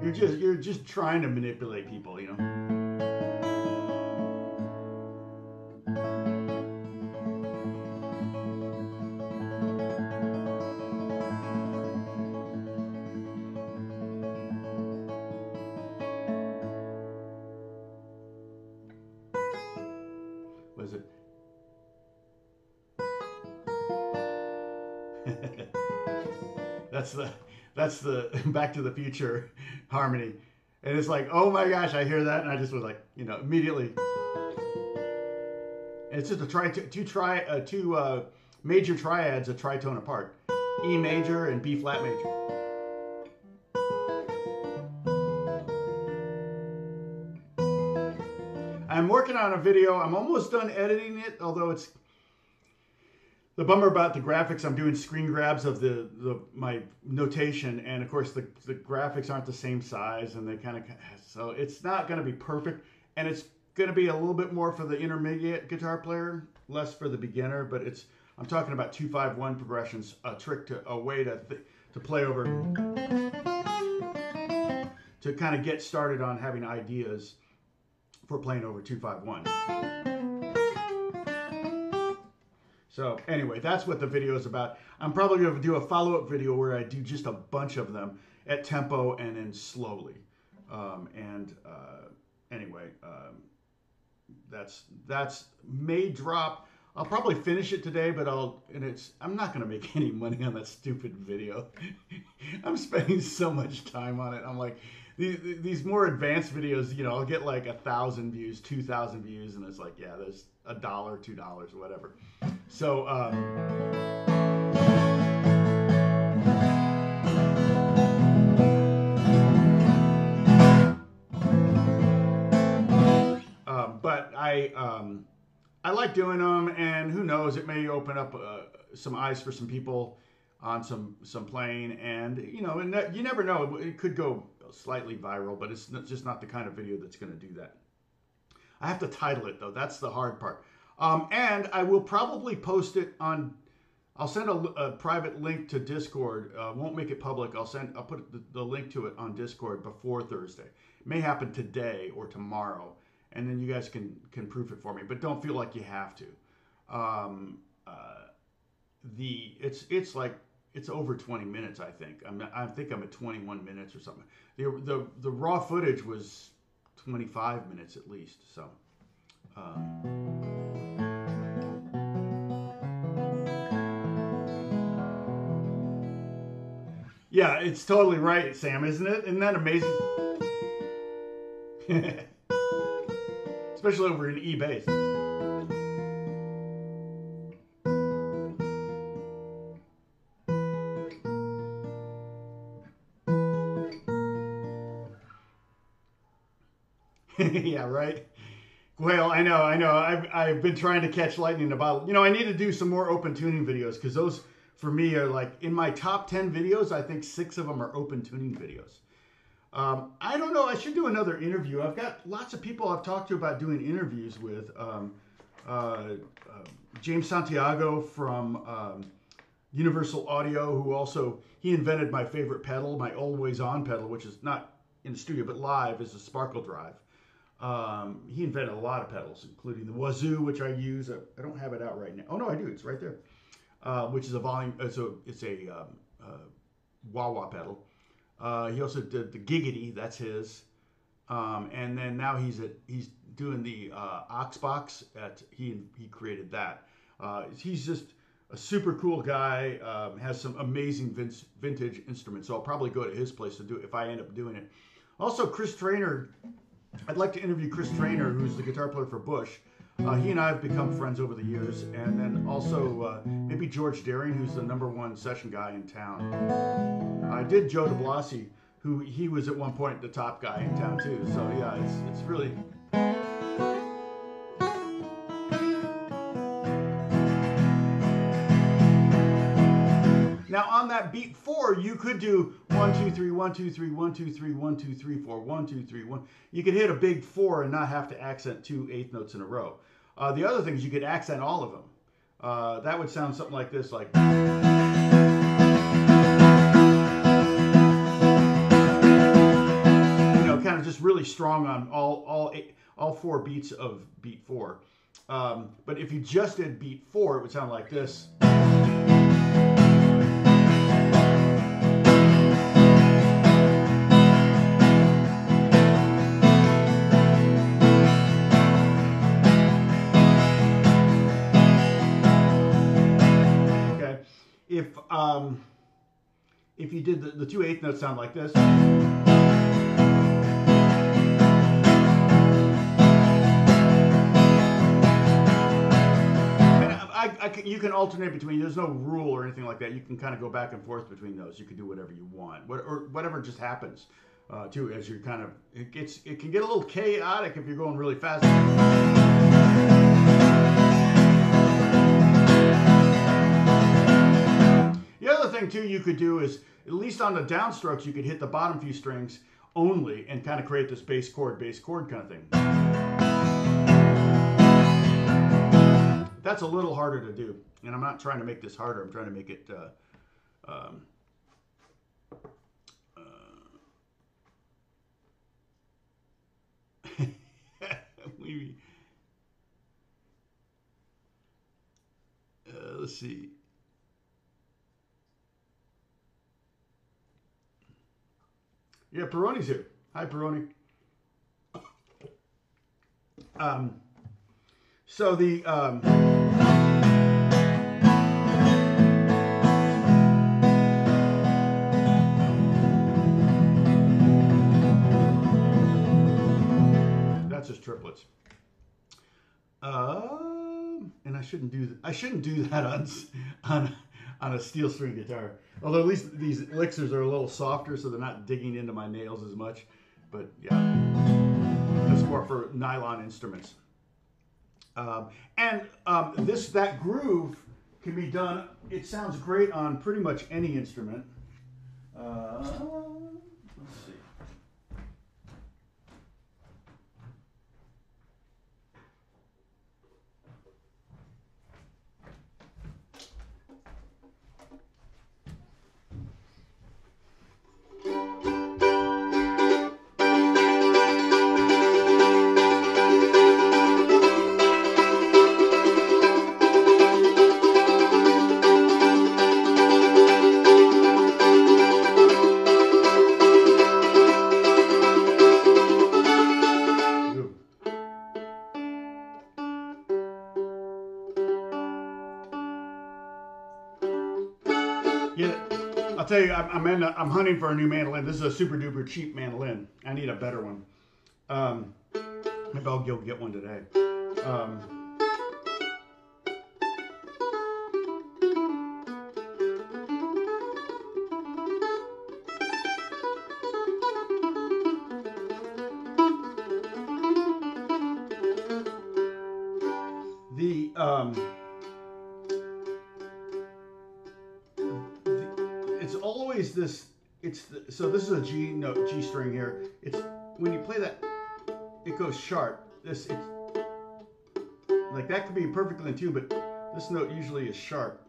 you're just you're just trying to manipulate people, you know. [laughs] That's the that's the [laughs] Back to the Future harmony, and it's like, oh my gosh, I hear that, and I just was like, you know, immediately. And it's just a tri two tri uh, two uh, major triads, a tritone apart, E major and B flat major. I'm working on a video. I'm almost done editing it, although it's the bummer about the graphics, I'm doing screen grabs of the, the my notation, and of course the, the graphics aren't the same size, and they kind of so it's not going to be perfect, and it's going to be a little bit more for the intermediate guitar player, less for the beginner. But it's I'm talking about two five one progressions, a trick to a way to to play over to kind of get started on having ideas for playing over two five one. So anyway, that's what the video is about. I'm probably going to do a follow-up video where I do just a bunch of them at tempo and then slowly. Um, and uh, anyway, um, that's that's may drop. I'll probably finish it today, but I'll and it's I'm not going to make [laughs] any money on that stupid video. [laughs] I'm spending so much time on it. I'm like, these, more advanced videos, you know, I'll get like a thousand views, two thousand views, and it's like, yeah, there's a dollar, two dollars, whatever. So. Um, um but I um, I like doing them, and who knows, it may open up uh, some eyes for some people on some some plane, and you know, and you never know, it could go slightly viral, but it's just not the kind of video that's going to do that. I have to title it though. That's the hard part. Um, and I will probably post it on. I'll send a, a private link to Discord. Uh, won't make it public. I'll send. I'll put the, the, link to it on Discord before Thursday. May happen today or tomorrow, and then you guys can can proof it for me. But don't feel like you have to. Um, uh, the it's it's like it's over 20 minutes. I think. I'm I think I'm at 21 minutes or something. The the the raw footage was 25 minutes at least. So. Um, yeah, it's totally right, Sam, isn't it? Isn't that amazing? [laughs] Especially over in E [laughs] yeah, right. Well, I know, I know. I've, I've been trying to catch lightning in a bottle. You know, I need to do some more open tuning videos because those, for me, are like in my top 10 videos, I think six of them are open tuning videos. Um, I don't know. I should do another interview. I've got lots of people I've talked to about doing interviews with. Um, uh, uh, James Santiago from um, Universal Audio, who also he invented my favorite pedal, my always on pedal, which is not in the studio but live, is a Sparkle Drive. Um, he invented a lot of pedals, including the Wazoo, which I use. I don't have it out right now. Oh no, I do. It's right there. Uh, which is a volume. It's a it's a um, uh, wah wah pedal. Uh, he also did the Giggity. That's his. Um, and then now he's at he's doing the uh, Oxbox. At he he created that. Uh, he's just a super cool guy. Um, has some amazing vintage instruments. So I'll probably go to his place to do it if I end up doing it. Also, Chris Traynor I'd like to interview Chris Traynor, who's the guitar player for Bush. Uh, he and I have become friends over the years, and then also uh, maybe George Doering, who's the number one session guy in town. I did Joe DeBlasi, who he was at one point the top guy in town too. So yeah, it's it's really on that beat four, you could do one, two, three, one, two, three, one, two, three, one, two, three, four, one, two, three, one. You could hit a big four and not have to accent two eighth notes in a row. Uh, the other thing is you could accent all of them. Uh, that would sound something like this, like. You know, kind of just really strong on all all eight, all four beats of beat four. Um, but if you just did beat four, it would sound like this. Um, if you did the, the two eighth notes sound like this. I, I, you can alternate between. There's no rule or anything like that. You can kind of go back and forth between those. You can do whatever you want, what, or whatever just happens. Uh, too, as you're kind of, it gets, it can get a little chaotic if you're going really fast. Thing too you could do is at least on the downstrokes you could hit the bottom few strings only and kind of create this bass chord, bass chord kind of thing. That's a little harder to do, and I'm not trying to make this harder. I'm trying to make it. Uh, um, uh, [laughs] uh, let's see. Yeah, Peroni's here. Hi, Peroni. Um, so the um, that's just triplets. Um, and I shouldn't do I shouldn't do that on on on a steel string guitar. Although at least these elixirs are a little softer, so they're not digging into my nails as much. But yeah, that's more for nylon instruments. Um, and um, this that groove can be done. It sounds great on pretty much any instrument. Uh, I'm in a, I'm hunting for a new mandolin. This is a super duper cheap mandolin. I need a better one. Um, maybe I'll go get one today. Um, string here. It's when you play that, it goes sharp. This it's like that could be perfectly in tune, but this note usually is sharp.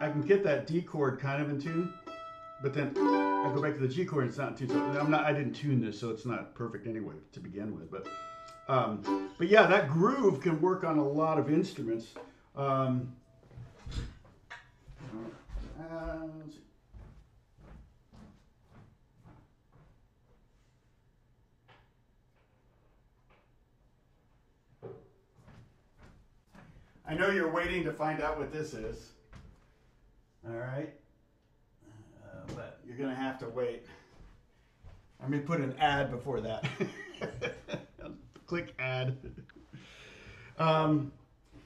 I can get that D chord kind of in tune, but then I go back to the G chord and it's not in tune. So I'm not. I didn't tune this, so it's not perfect anyway to begin with. But um, but yeah, that groove can work on a lot of instruments. Um, uh. I know you're waiting to find out what this is. All right. Uh, but you're going to have to wait. Let me put an ad before that. [laughs] Click add. Um,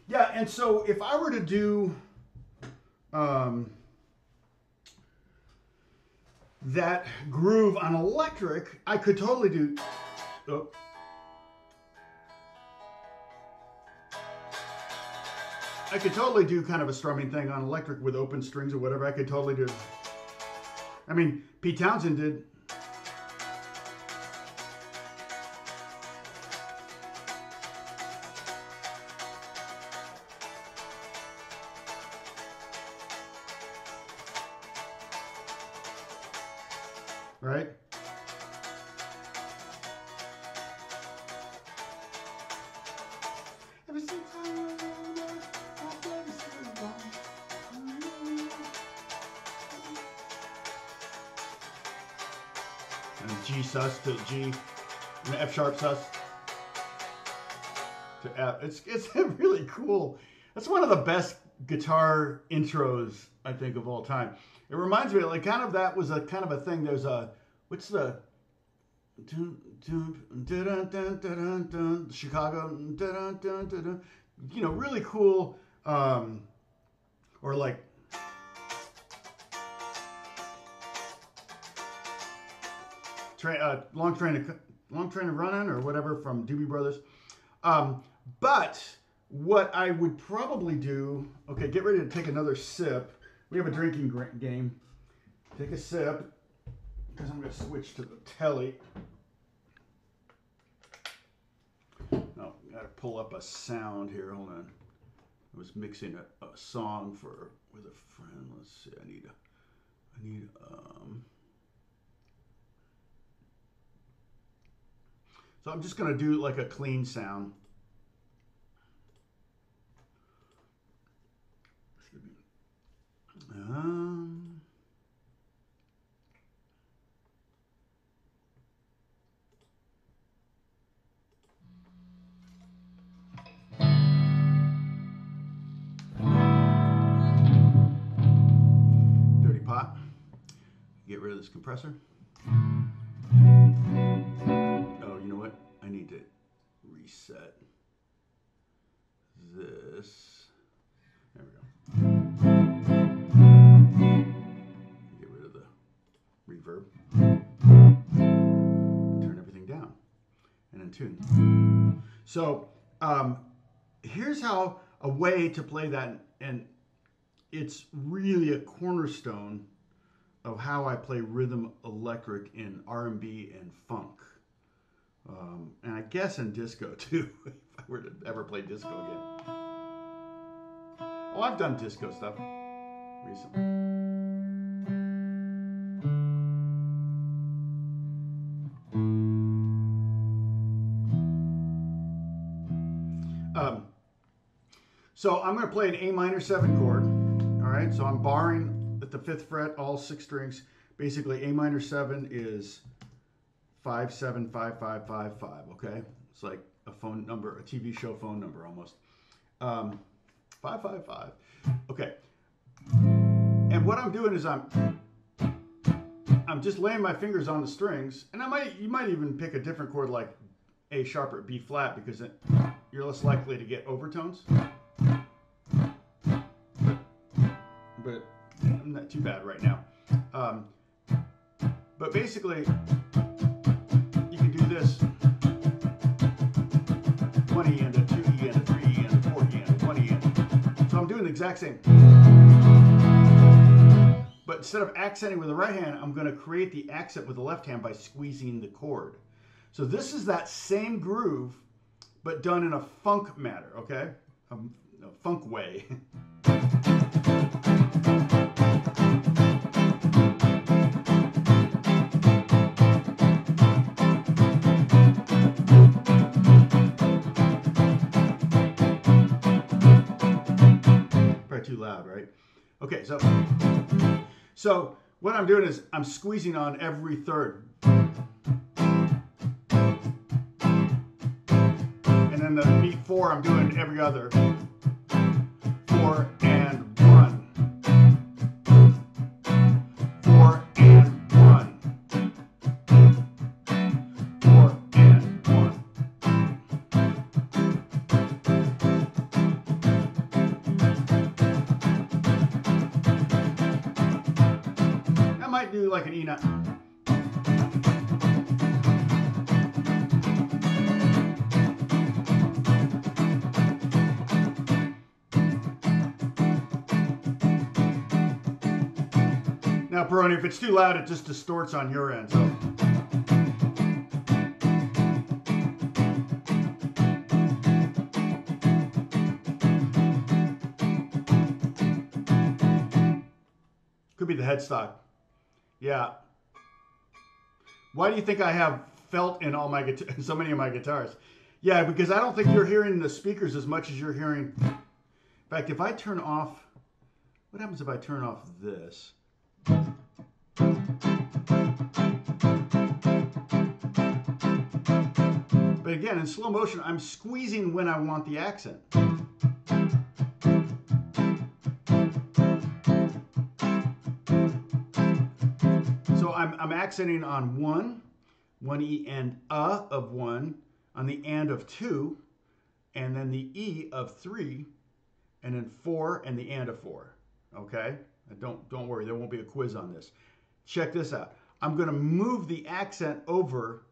yeah, and so if I were to do um, that groove on electric, I could totally do. Oh. I could totally do kind of a strumming thing on electric with open strings or whatever. I could totally do. I mean, Pete Townshend did. G, and F sharp sus to F. It's it's really cool. That's one of the best guitar intros I think of all time. It reminds me, like, kind of that was a kind of a thing. There's a what's the Chicago, you know, really cool. Um, or like train, uh, long train, of, long train of running or whatever from Doobie Brothers. Um, but what I would probably do, okay, get ready to take another sip. We have a drinking game. Take a sip because I'm going to switch to the Tele. Oh, got to pull up a sound here. Hold on. I was mixing a, a song for with a friend. Let's see. I need a. I need um. So I'm just gonna do like a clean sound. Um. Dirty pot. Get rid of this compressor. Need to reset this. There we go. Get rid of the reverb. Turn everything down. And then tune. So um, here's how a way to play that, and it's really a cornerstone of how I play rhythm electric in R&B and funk. Um, and I guess in disco [laughs] too, if I were to ever play disco again. Oh, I've done disco stuff recently. Um, so I'm going to play an A minor 7 chord. All right, so I'm barring at the fifth fret, all six strings. Basically, A minor 7 is 5, 7, 5, 5, 5, 5, okay? It's like a phone number, a TV show phone number almost. Um, 555. Okay. And what I'm doing is I'm I'm just laying my fingers on the strings, and I might you might even pick a different chord like A sharp or B flat because you're less likely to get overtones. But, I'm not too bad right now. Um, but basically, this one E and a two E and a three E and a four E and a one E and so I'm doing the exact same. But instead of accenting with the right hand, I'm going to create the accent with the left hand by squeezing the chord. So this is that same groove, but done in a funk manner, okay? A, a funk way. [laughs] loud, right? Okay, so so what I'm doing is I'm squeezing on every third. And then the beat four, I'm doing every other. Four If it's too loud, it just distorts on your end. So. Could be the headstock. Yeah. Why do you think I have felt in all my [laughs] so many of my guitars? Yeah, because I don't think you're hearing the speakers as much as you're hearing. In fact, if I turn off, what happens if I turn off this? But again, in slow motion, I'm squeezing when I want the accent. So I'm, I'm accenting on one, one E and a of one, on the and of two, and then the E of three, and then four and the and of four. Okay? Don't don't worry, there won't be a quiz on this. Check this out. I'm going to move the accent over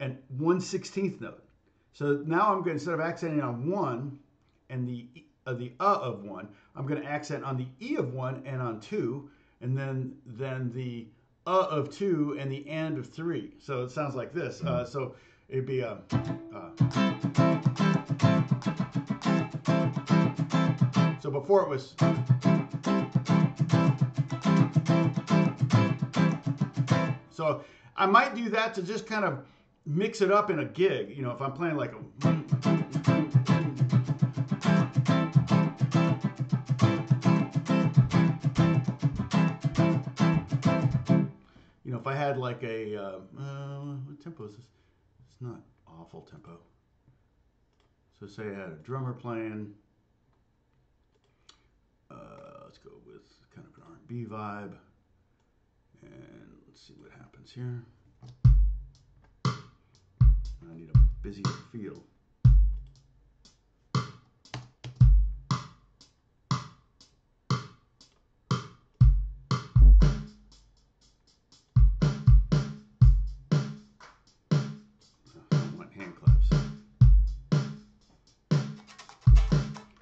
and 1 16th note. So now I'm going instead of accenting on one and the uh, the uh of one, I'm going to accent on the e of one and on two, and then then the uh of two and the and of three. So it sounds like this. Uh, so it'd be a. Uh, so before it was. So I might do that to just kind of mix it up in a gig. You know, if I'm playing like a. You know, if I had like a. Uh, uh, what tempo is this? It's not awful tempo. So say I had a drummer playing. Uh, let's go with kind of an R&B vibe. And let's see what happens here. I need a busy feel.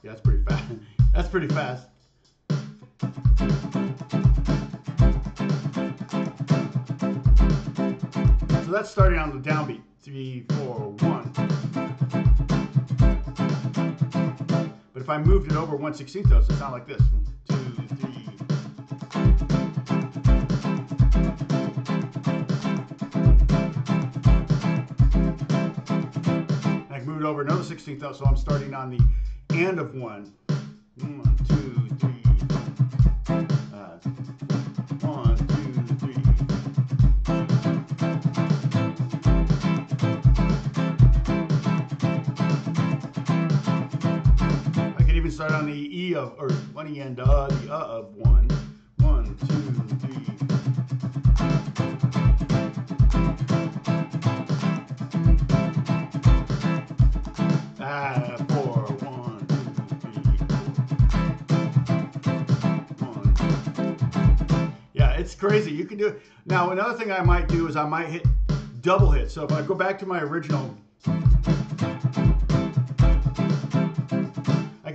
Yeah, that's pretty fast. [laughs] That's pretty fast. That's starting on the downbeat. Three, four, one. But if I moved it over 1 16th notes, it sound like this. One, two, three. And I can move it over another 16th note, so I'm starting on the end of one. One, two, three. Start on the E of, or one E and uh, the uh of one. One, two, three. Ah, four, one, two, three, four. One. Yeah, it's crazy. You can do it. Now, another thing I might do is I might hit double hit. So if I go back to my original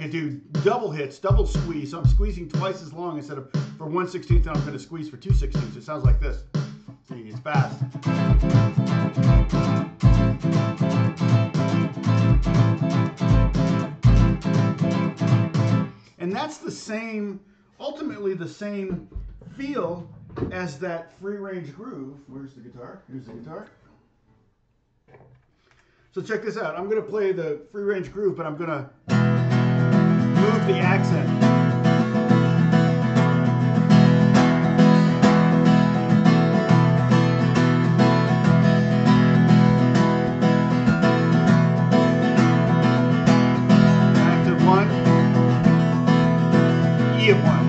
Could do double hits, double squeeze. So I'm squeezing twice as long instead of for 1 16th, I'm going to squeeze for 2 16ths. It sounds like this. See, it's fast. And that's the same, ultimately the same feel as that free range groove. Where's the guitar? Here's the guitar. So check this out. I'm going to play the free range groove, but I'm going to move the accent. Active one, E one.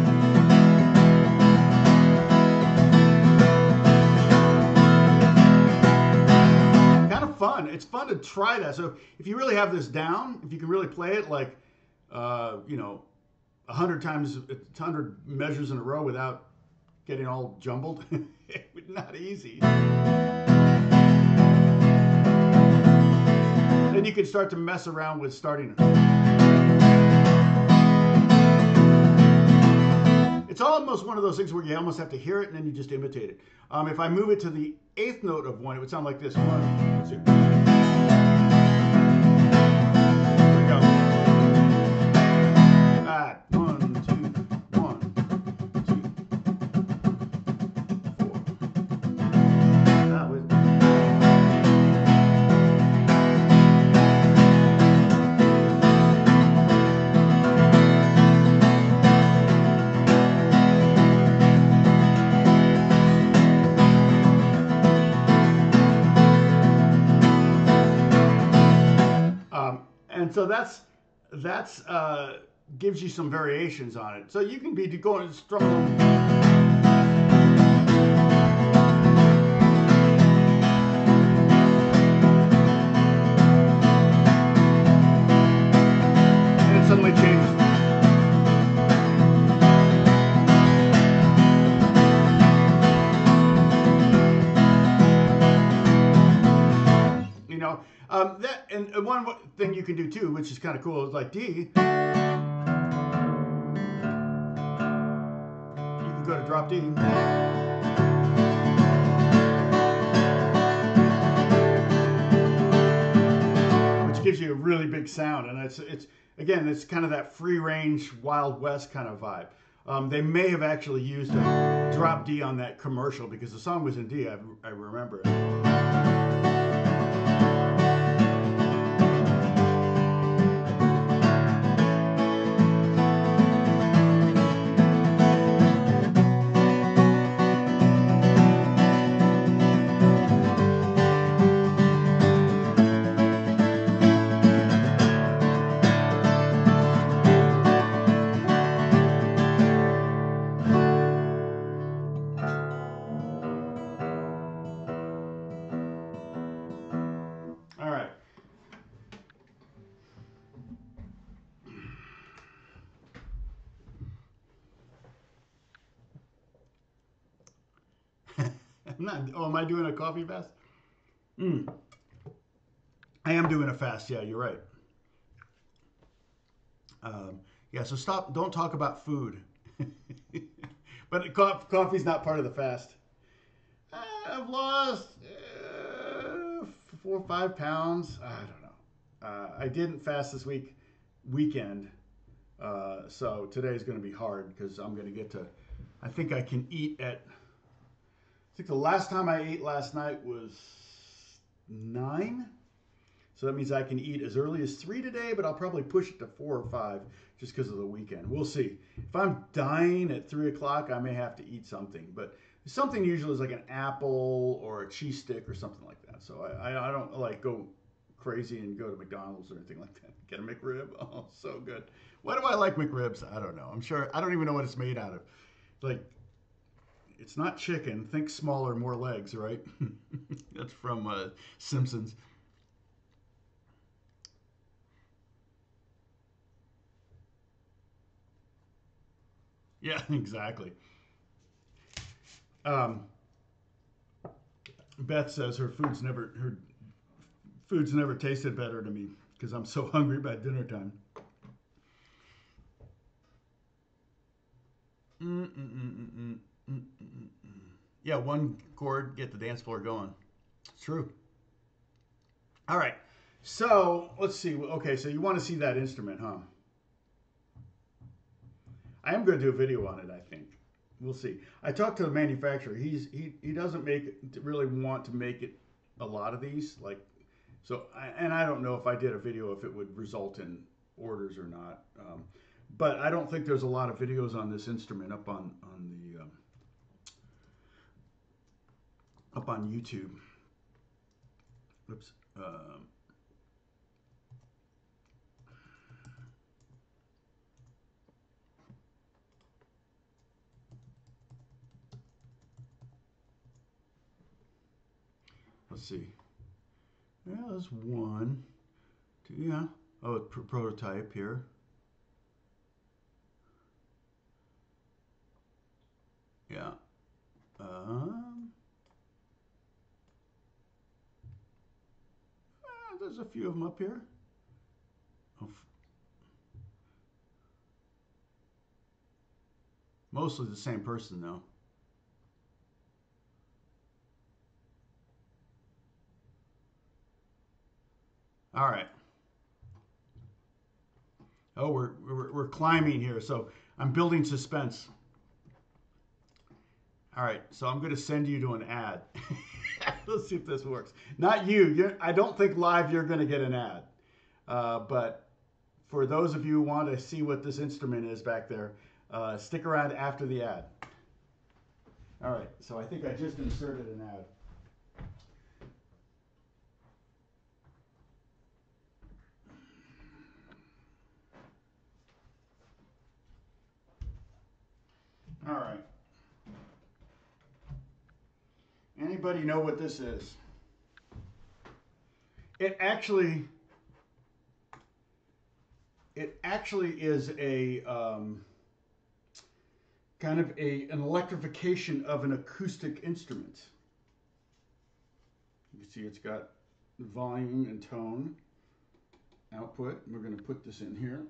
Kind of fun. It's fun to try that. So if you really have this down, if you can really play it like uh, you know, a hundred times, a hundred measures in a row without getting all jumbled. [laughs] it's not easy. Then you can start to mess around with starting. It's almost one of those things where you almost have to hear it and then you just imitate it. Um, if I move it to the eighth note of one, it would sound like this. One, two. Here we go. Back. One, two, one, two, four. That was. Um, and so that's that's uh, gives you some variations on it. So you can be going and struggle. Um, that and one thing you can do too, which is kind of cool, is like D. You can go to drop D. Which gives you a really big sound, and it's it's again it's kind of that free range Wild West kind of vibe. Um, they may have actually used a drop D on that commercial because the song was in D. I, I remember it. Not. Oh, am I doing a coffee fast? Mm. I am doing a fast. Yeah, you're right. Um, yeah. So stop. Don't talk about food. [laughs] but co- coffee's not part of the fast. Uh, I've lost uh, four or five pounds. I don't know. Uh, I didn't fast this week, weekend. Uh, so today's going to be hard because I'm going to get to. I think I can eat at. Think the last time I ate last night was nine. So that means I can eat as early as three today, but I'll probably push it to four or five just because of the weekend. We'll see. If I'm dying at three o'clock, I may have to eat something, but something usually is like an apple or a cheese stick or something like that. So I, I, I don't like go crazy and go to McDonald's or anything like that. Get a McRib. [laughs] Oh, so good. Why do I like McRibs? I don't know. I'm sure I don't even know what it's made out of. Like it's not chicken. Think smaller, more legs, right? [laughs] That's from uh, Simpsons. Yeah, [laughs] exactly. Um, Beth says her food's never her food's never tasted better to me because I'm so [laughs] hungry by dinner time. Mm, mm, mm, Mm-mm-mm-mm-mm. Yeah, one chord, get the dance floor going. It's true. All right. So let's see. Okay, so you want to see that instrument, huh? I am going to do a video on it, I think. We'll see. I talked to the manufacturer. He's he he doesn't make really want to make it a lot of these like so and I don't know if I did a video if it would result in orders or not. Um, but I don't think there's a lot of videos on this instrument up on on the um, up on YouTube. Oops. Um, let's see. Yeah, there's one, two, yeah. Oh, pr- prototype here. Yeah. Um, there's a few of them up here. Mostly the same person, though. All right. Oh, we're, we're, we're climbing here. So I'm building suspense. All right. So I'm going to send you to an ad. [laughs] Let's see if this works. Not you. You're, I don't think live you're going to get an ad. Uh, but for those of you who want to see what this instrument is back there, uh, stick around after the ad. All right. So I think I just inserted an ad. All right. Anybody know what this is? It actually, it actually is a um, kind of a an electrification of an acoustic instrument. You can see it's got volume and tone output. We're going to put this in here.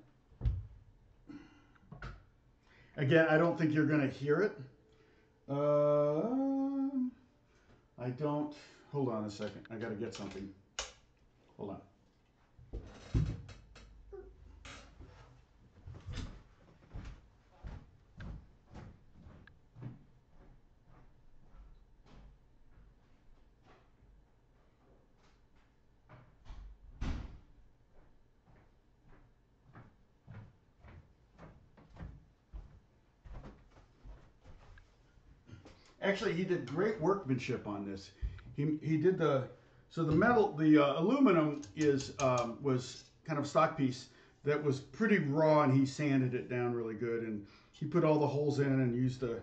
Again, I don't think you're going to hear it. Uh, I don't. Hold on a second. I got to get something. Hold on. Actually, he did great workmanship on this. He, he did the so the metal the uh, aluminum is um, was kind of stock piece that was pretty raw, and he sanded it down really good, and he put all the holes in and used the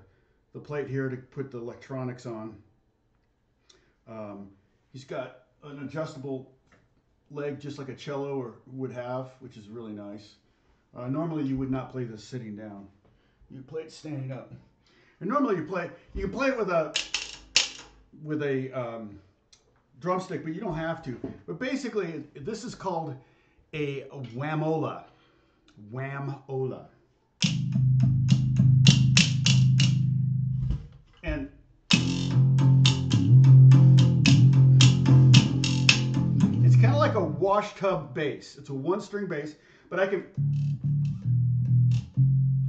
the plate here to put the electronics on. Um, he's got an adjustable leg just like a cello or would have, which is really nice. Uh, normally you would not play this sitting down. You play it standing up. And normally you play, you can play it with a with a um, drumstick, but you don't have to. But basically, this is called a whamola. Whamola. And it's kind of like a wash tub bass. It's a one string bass, but I can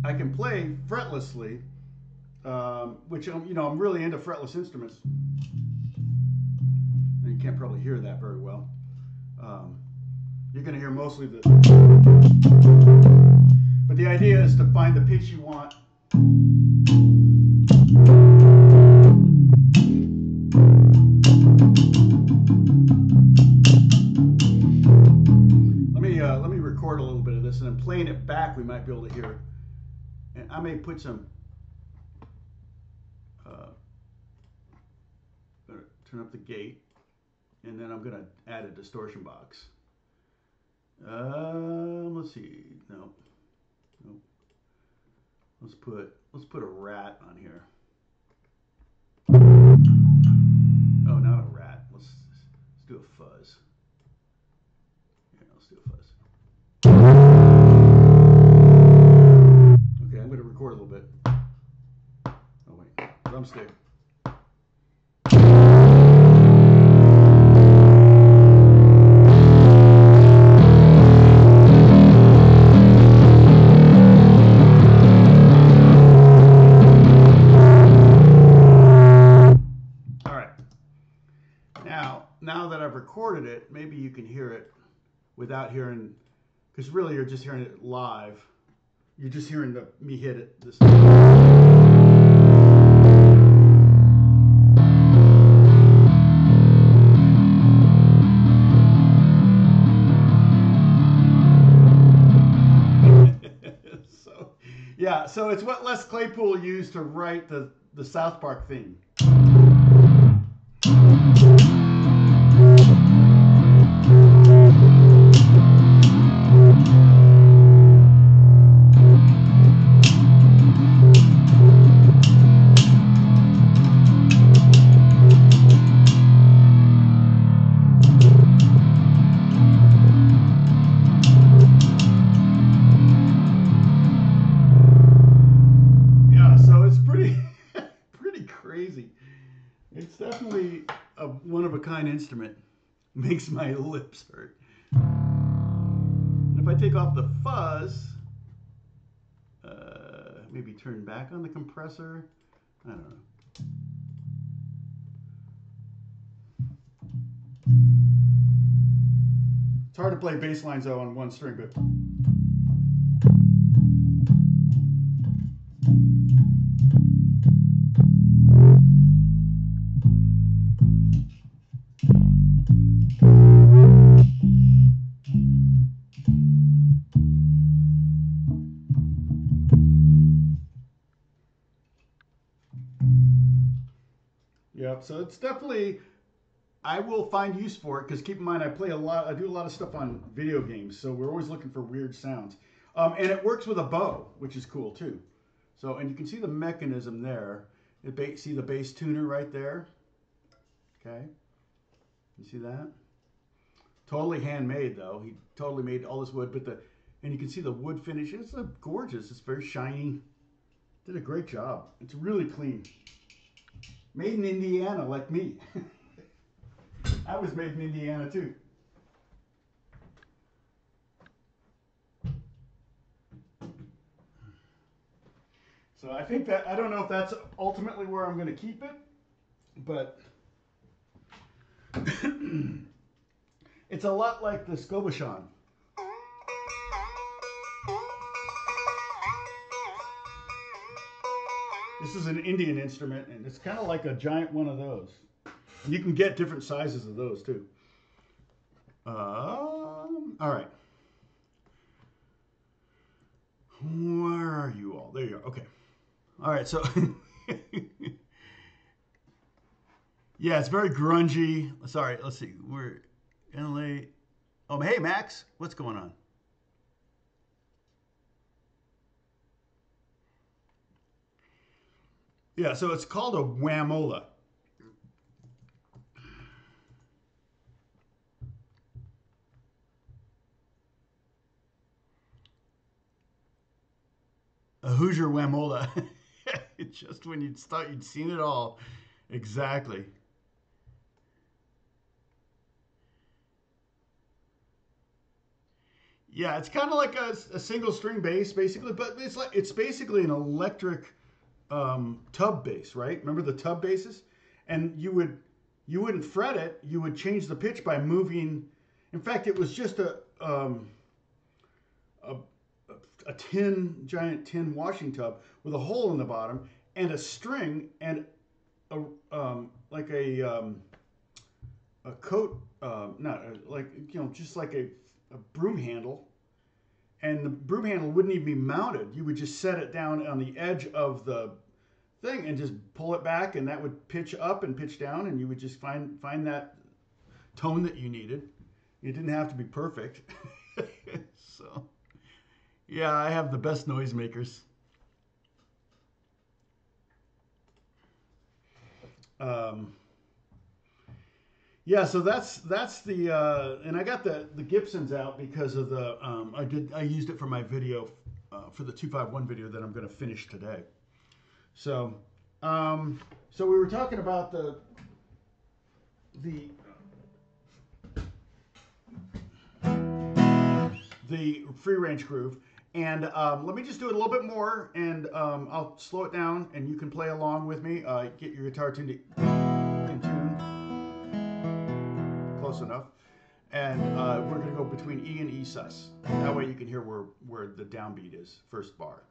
I can play fretlessly um, which I'm, you know, I'm really into fretless instruments. And you can't probably hear that very well. Um, you're going to hear mostly the. But the idea is to find the pitch you want. Let me uh, let me record a little bit of this, and then playing it back, we might be able to hear. And I may put some turn up the gate, and then I'm going to add a distortion box. Um, let's see. No. Nope. Let's put let's put a rat on here. Oh, not a rat. Let's let's do a fuzz. Yeah, let's do a fuzz. Okay, I'm going to record a little bit. Oh wait, drumstick. Recorded it, maybe you can hear it without hearing, because really you're just hearing it live. You're just hearing the me hit it. This. [laughs] so, yeah, so it's what Les Claypool used to write the, the South Park theme. Kind instrument makes my lips hurt. And if I take off the fuzz, uh, maybe turn back on the compressor, I don't know. It's hard to play bass lines though on one string, but Yep. So it's definitely I will find use for it because keep in mind I play a lot. I do a lot of stuff on video games, so we're always looking for weird sounds. Um, and it works with a bow, which is cool too. So and you can see the mechanism there. see the bass tuner right there. Okay. You see that? Totally handmade though. He totally made all this wood, but the and you can see the wood finish. It's uh, gorgeous. It's very shiny. Did a great job. It's really clean. Made in Indiana, like me. [laughs] I was made in Indiana too. So I think that I don't know if that's ultimately where I'm going to keep it, but [clears throat] it's a lot like the gopichand. This is an Indian instrument, and it's kind of like a giant one of those. And you can get different sizes of those too. Um, all right. Where are you all? There you are. Okay. All right. So, [laughs] yeah, it's very grungy. Sorry. Let's see. We're in LA. Oh, hey, Max. What's going on? Yeah, so it's called a whamola. A Hoosier whamola. [laughs] Just when you'd thought you'd seen it all. Exactly. Yeah, it's kind of like a, a, single string bass, basically, but it's like it's basically an electric um, tub bass, right? Remember the tub basses? And you would you wouldn't fret it. You would change the pitch by moving. In fact, it was just a um, a, a tin giant tin washing tub with a hole in the bottom and a string and a um, like a um, a coat, uh, not a, like you know, just like a, a broom handle and the broom handle wouldn't even be mounted. You would just set it down on the edge of the thing and just pull it back, and that would pitch up and pitch down, and you would just find find that tone that you needed. It didn't have to be perfect. [laughs] so, yeah, I have the best noisemakers. Um, yeah, so that's that's the uh, and I got the the Gibsons out because of the um, I did I used it for my video uh, for the two five one video that I'm going to finish today. So um, so we were talking about the the the free range groove. And um, let me just do it a little bit more, and um, I'll slow it down, and you can play along with me. Uh, get your guitar tuned in close enough. And uh, we're going to go between E and E sus. That way you can hear where, where the downbeat is, first bar.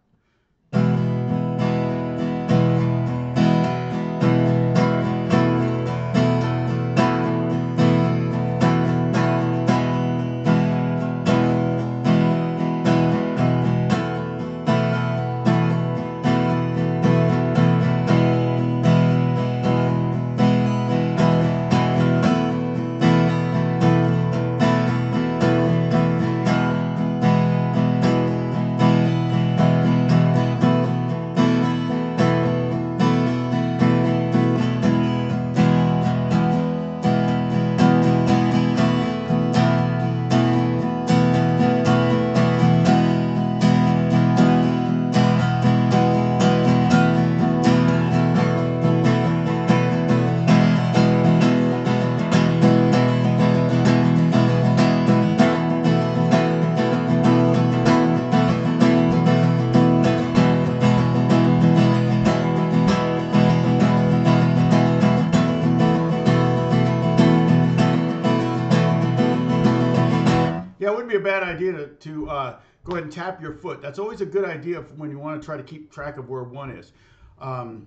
And tap your foot. That's always a good idea when you want to try to keep track of where one is. Um,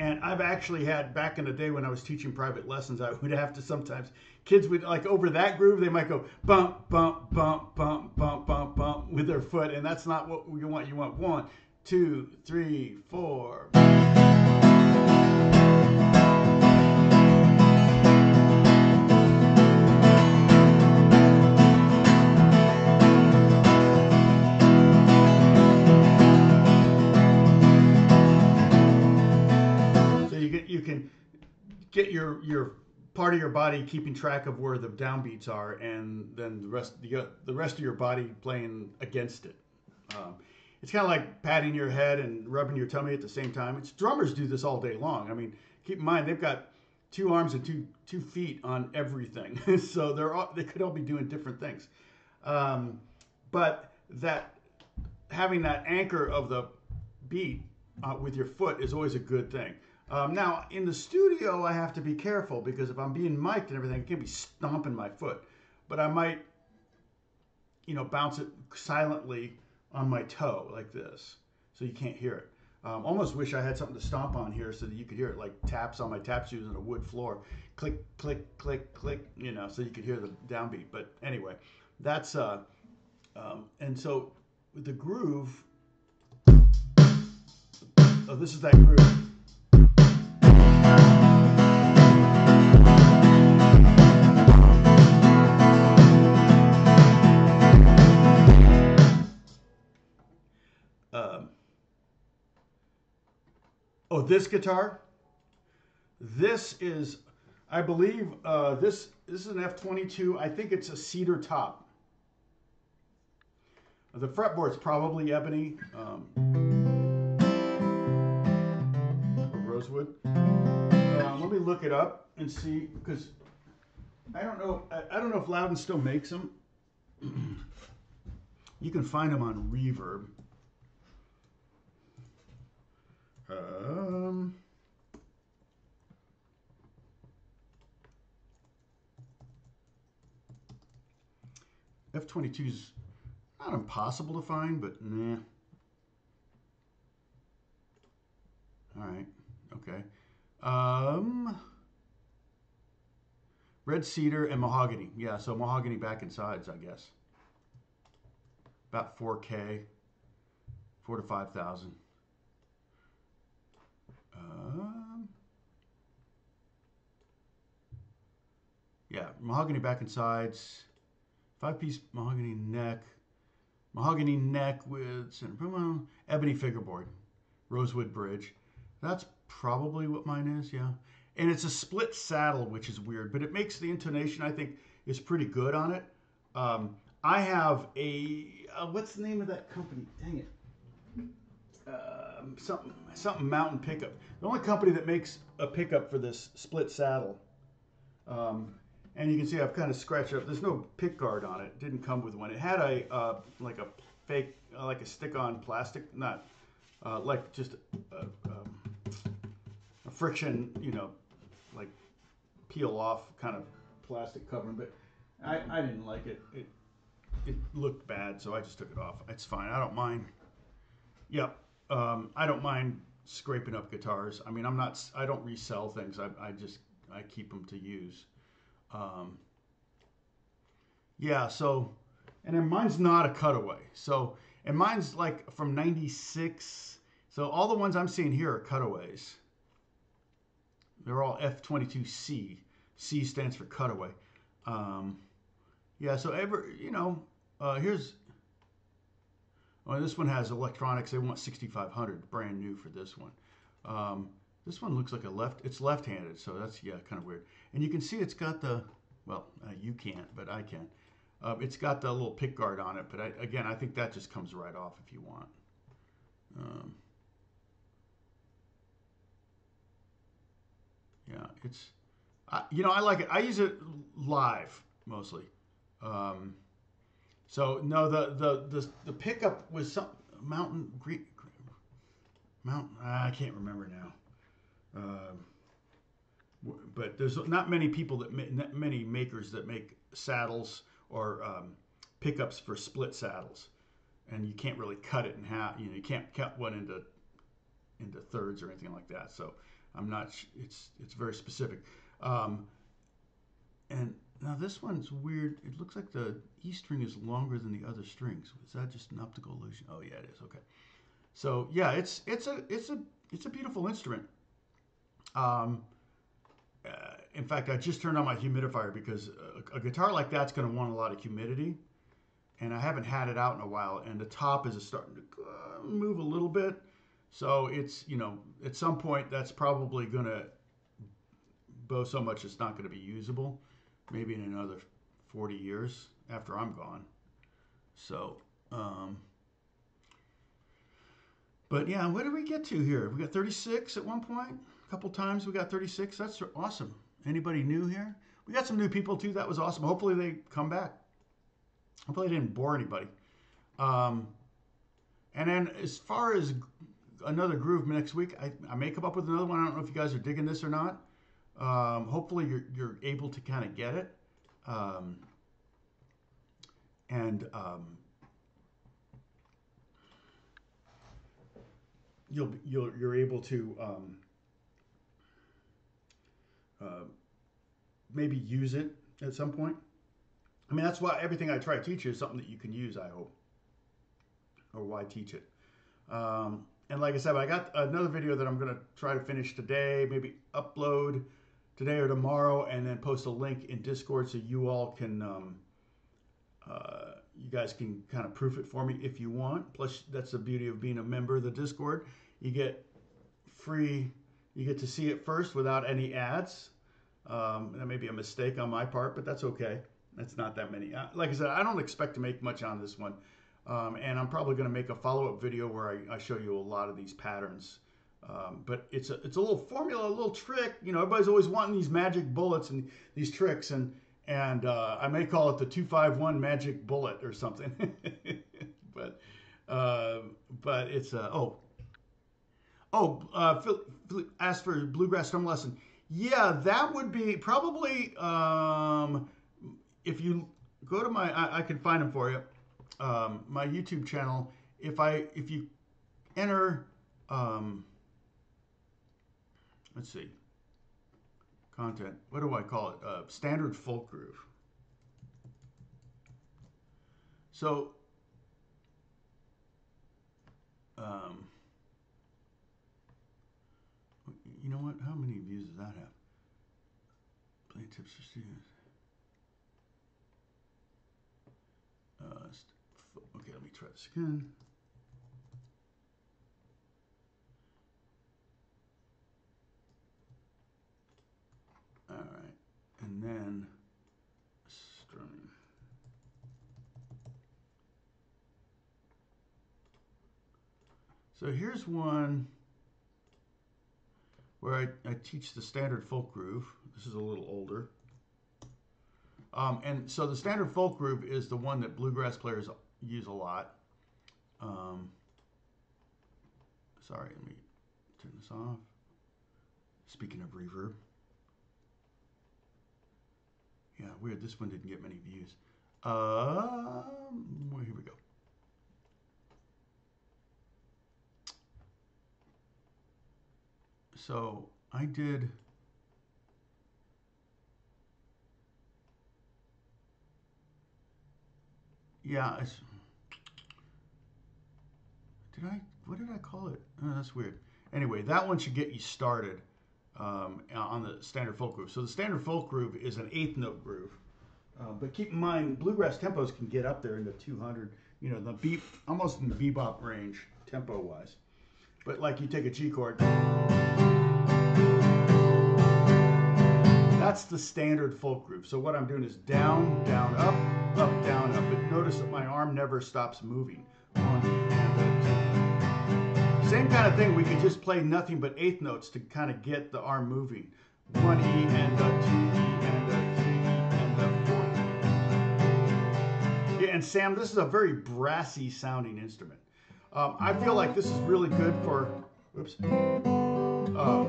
and I've actually had back in the day when I was teaching private lessons, I [laughs] would have to sometimes kids would like over that groove they might go bump bump bump bump bump bump bump with their foot, and that's not what you want. You want one, two, three, four. Get your your part of your body keeping track of where the downbeats are, and then the rest the, the rest of your body playing against it. Um, it's kind of like patting your head and rubbing your tummy at the same time. It's drummers do this all day long. I mean, keep in mind they've got two arms and two two feet on everything, [laughs] so they're all, they could all be doing different things. Um, but that having that anchor of the beat uh, with your foot is always a good thing. Um, now in the studio, I have to be careful because if I'm being mic'd and everything, I can't be stomping my foot, but I might, you know, bounce it silently on my toe like this, so you can't hear it. Um, almost wish I had something to stomp on here so that you could hear it, like taps on my tap shoes on a wood floor, click, click, click, click, you know, so you could hear the downbeat. But anyway, that's uh, um, and so with the groove. Oh, this is that groove. Oh, this guitar. This is, I believe, uh, this this is an F22. I think it's a cedar top. The fretboard's probably ebony um, or rosewood. Uh, let me look it up and see because I don't know. I, I don't know if Lowden still makes them. [clears throat] you can find them on Reverb. Um, F-22's not impossible to find, but nah. All right, okay. Um, red cedar and mahogany. Yeah, so mahogany back and sides, I guess. About 4K, four to 5,000. Um, yeah, mahogany back and sides, five piece mahogany neck, mahogany neck with ebony fingerboard, rosewood bridge. That's probably what mine is, yeah. And it's a split saddle, which is weird, but it makes the intonation, I think, is pretty good on it. Um, I have a, uh, what's the name of that company? Dang it. Uh, something, something mountain pickup. The only company that makes a pickup for this split saddle. Um, and you can see I've kind of scratched up. There's no pick guard on it. didn't come with one. It had a uh, like a fake, uh, like a stick-on plastic, not uh, like just a, um, a, friction, you know, like peel off kind of plastic covering. But I, I didn't like it. It it looked bad, so I just took it off. It's fine. I don't mind. Yep. Um, I don't mind scraping up guitars. I mean, I'm not. I don't resell things. I, I just I keep them to use. Um, yeah, so, and then mine's not a cutaway. So, and mine's like from 96. So all the ones I'm seeing here are cutaways. They're all F22C. C stands for cutaway. Um, yeah, so ever, you know, uh, here's, well, this one has electronics. They want 6500, brand new for this one. Um, this one looks like a left, it's left-handed, so that's, yeah, kind of weird. And you can see it's got the, well, uh, you can't, but I can. Uh, it's got the little pick guard on it, but I, again, I think that just comes right off if you want. Um, yeah, it's, you know, I like it. I use it live mostly. Um, so no, the, the, the, the pickup was some mountain, Greek, mountain, I can't remember now. Um, but there's not many people that not many makers that make saddles or um, pickups for split saddles, and you can't really cut it in half. You know, you can't cut one into into thirds or anything like that. So I'm not. It's it's very specific. Um, and now this one's weird. It looks like the E string is longer than the other strings. Is that just an optical illusion? Oh yeah, it is. Okay. So yeah, it's it's a it's a it's a beautiful instrument. Um, uh, in fact, I just turned on my humidifier because a, a guitar like that's going to want a lot of humidity, and I haven't had it out in a while. And the top is starting to move a little bit, so it's you know at some point that's probably going to bow so much it's not going to be usable. Maybe in another 40 years after I'm gone. So, um, but yeah, what did we get to here? We got 36 at one point. A couple times we got 36. That's awesome. Anybody new here? We got some new people too. That was awesome. Hopefully they come back. Hopefully I didn't bore anybody. Um, and then as far as another groove next week, I, I may come up with another one. I don't know if you guys are digging this or not. Um, hopefully you're, you're able to kind of get it. Um, and um, you'll, you'll, you're able to um, uh, maybe use it at some point. I mean, that's why everything I try to teach you is something that you can use, I hope, or why teach it. Um, and like I said, I got another video that I'm going to try to finish today, maybe upload today or tomorrow, and then post a link in Discord so you all can, um, uh, you guys can kind of proof it for me if you want. Plus, that's the beauty of being a member of the Discord. You get free, you get to see it first without any ads. Um, that may be a mistake on my part, but that's okay. That's not that many. Uh, like I said, I don't expect to make much on this one. Um, and I'm probably going to make a follow-up video where I, I, show you a lot of these patterns. Um, but it's a, it's a little formula, a little trick. You know, everybody's always wanting these magic bullets and these tricks. And, and uh, I may call it the 251 magic bullet or something. [laughs] but, uh, but it's, a oh, oh, uh, Phil, Phil asked for bluegrass drum lesson. Yeah, that would be probably, um, if you go to my, I, I can find them for you, um, my YouTube channel. If I, if you enter, um, let's see, content, what do I call it? Uh, standard folk groove. So, um, you know what? How many views does that have? Play tips for students. Uh, okay, let me try this again. All right, and then strumming. So here's one where I, I teach the standard folk groove. This is a little older. Um, and so the standard folk groove is the one that bluegrass players use a lot. Um, sorry, let me turn this off. Speaking of reverb. Yeah, weird. This one didn't get many views. Um, well, here we go. So I did. Yeah, it's, did I, what did I call it? Oh, that's weird. Anyway, that one should get you started um, on the standard folk groove. So the standard folk groove is an eighth note groove. Uh, but keep in mind, bluegrass tempos can get up there into 200, you know, the beat, almost in the bebop range, tempo wise. But like you take a G chord. That's the standard folk groove. So what I'm doing is down, down, up, up, down, up. But notice that my arm never stops moving. One and two. Same kind of thing. We could just play nothing but eighth notes to kind of get the arm moving. One E and a two E and a three E and a four. Yeah, and Sam, this is a very brassy sounding instrument. Um, I feel like this is really good for, oops, uh,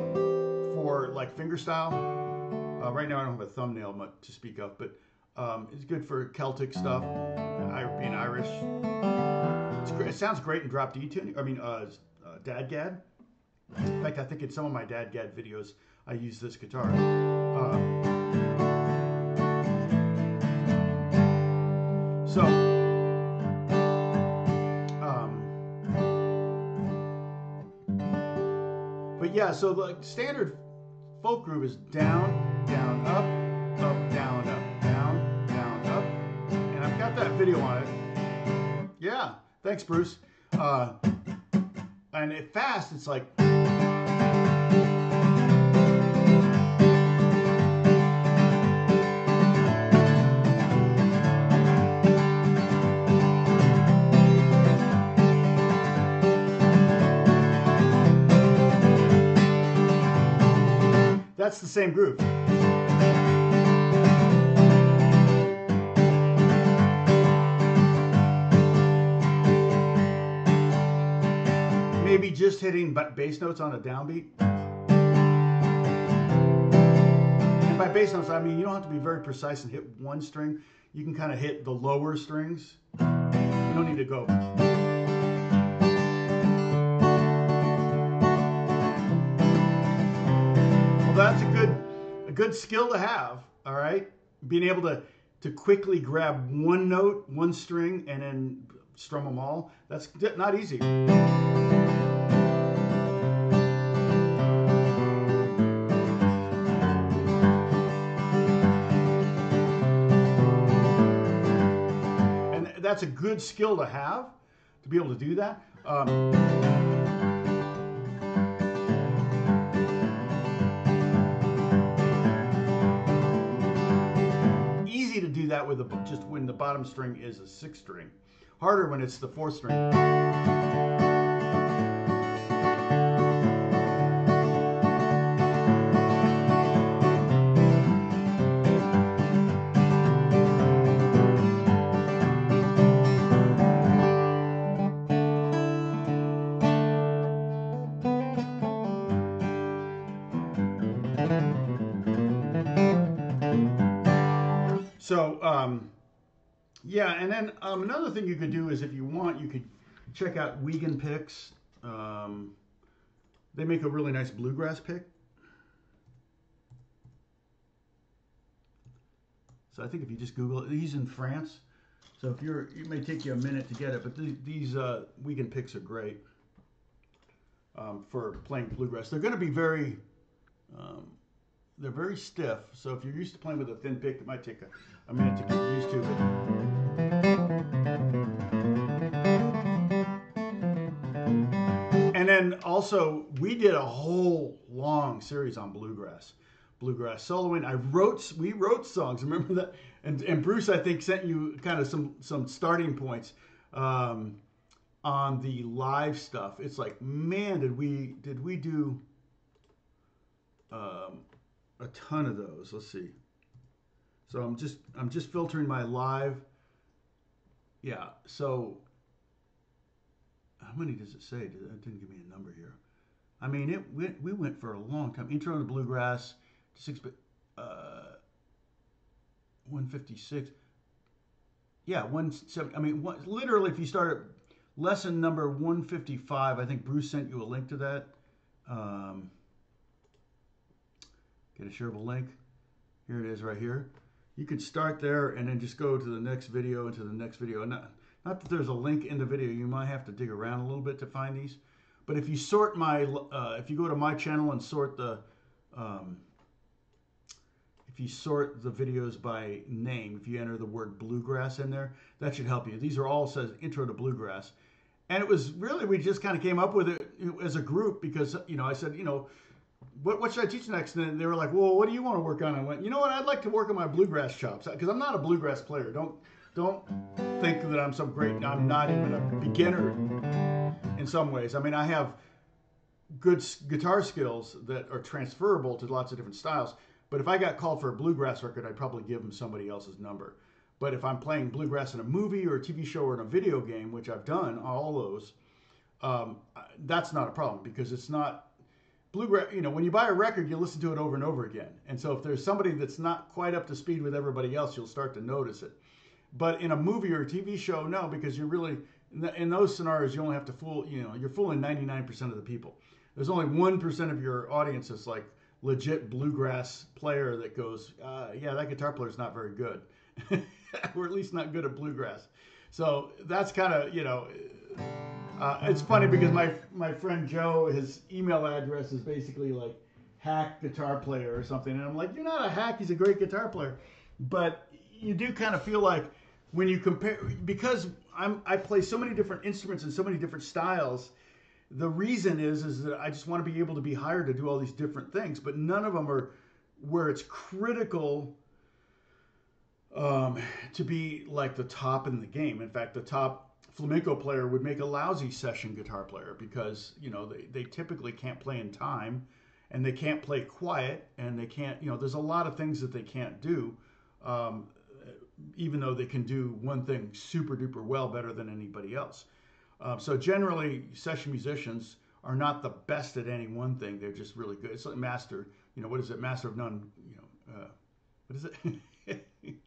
for like fingerstyle. Uh, right now I don't have a thumbnail much to speak of, but um, it's good for Celtic stuff, being Irish. It sounds great in drop D tuning, I mean, uh, uh, DADGAD. In fact, I think in some of my DADGAD videos, I use this guitar. Uh, so, um, but yeah, so the standard folk groove is down, down, up, up, down, up, down, down, up. And I've got that video on it. Yeah, thanks, Bruce. Uh, and at fast, it's like. That's the same groove. Maybe just hitting bass notes on a downbeat. And by bass notes, I mean you don't have to be very precise and hit one string. You can kind of hit the lower strings. You don't need to go. Well, that's a good a good skill to have. All right, being able to to quickly grab one note, one string, and then strum them all. That's not easy. That's a good skill to have, to be able to do that. Um, easy to do that with a, just when the bottom string is a sixth string. Harder when it's the fourth string. Um, yeah, and then um, another thing you could do is if you want, you could check out Wegen picks. Um, they make a really nice bluegrass pick. So I think if you just Google it, he's in France. So if you're, it may take you a minute to get it, but these, these uh, picks are great um, for playing bluegrass. They're going to be very, um, they're very stiff. So if you're used to playing with a thin pick, it might take a, a minute to get used to it. And then also, we did a whole long series on bluegrass, bluegrass soloing. I wrote, we wrote songs. [laughs] Remember that? And, and Bruce, I think, sent you kind of some some starting points um, on the live stuff. It's like, man, did we did we do um, a ton of those? Let's see. So I'm just I'm just filtering my live. Yeah. So how many does it say? It didn't give me a number here. I mean, it went, we went for a long time. Intro to bluegrass, six, uh, 156. Yeah, one seven. I mean, one, literally, if you start at lesson number 155, I think Bruce sent you a link to that. Um, get a shareable link. Here it is, right here. You can start there and then just go to the next video and to the next video. Not, not that there's a link in the video. You might have to dig around a little bit to find these. But if you sort my, uh, if you go to my channel and sort the, um, if you sort the videos by name, if you enter the word bluegrass in there, that should help you. These are all says intro to bluegrass. And it was really, we just kind of came up with it as a group because, you know, I said, you know, what, what should I teach next? And they were like, well, what do you want to work on? I went, you know what? I'd like to work on my bluegrass chops because I'm not a bluegrass player. Don't don't think that I'm some great. I'm not even a beginner in some ways. I mean, I have good guitar skills that are transferable to lots of different styles. But if I got called for a bluegrass record, I'd probably give them somebody else's number. But if I'm playing bluegrass in a movie or a TV show or in a video game, which I've done all those, um, that's not a problem because it's not bluegrass. You know, when you buy a record, you listen to it over and over again. And so if there's somebody that's not quite up to speed with everybody else, you'll start to notice it. But in a movie or a TV show, no, because you're really in, those scenarios you only have to fool. You know, you're fooling 99% of the people. There's only one percent of your audience that's like legit bluegrass player that goes, uh, yeah, that guitar player's not very good, [laughs] or at least not good at bluegrass. So that's kind of you know, uh, it's funny because my my friend Joe, his email address is basically like hack guitar player or something, and I'm like, you're not a hack. He's a great guitar player, but you do kind of feel like when you compare because I'm I play so many different instruments and so many different styles. The reason is is that I just want to be able to be hired to do all these different things, but none of them are where it's critical um, to be like the top in the game. In fact, the top flamenco player would make a lousy session guitar player because you know they, they typically can't play in time and they can't play quiet, and they can't, you know, there's a lot of things that they can't do, um, even though they can do one thing super duper well, better than anybody else. Uh, so generally, session musicians are not the best at any one thing. They're just really good. It's like master, you know, what is it? Master of none, you know, uh, what is it? [laughs]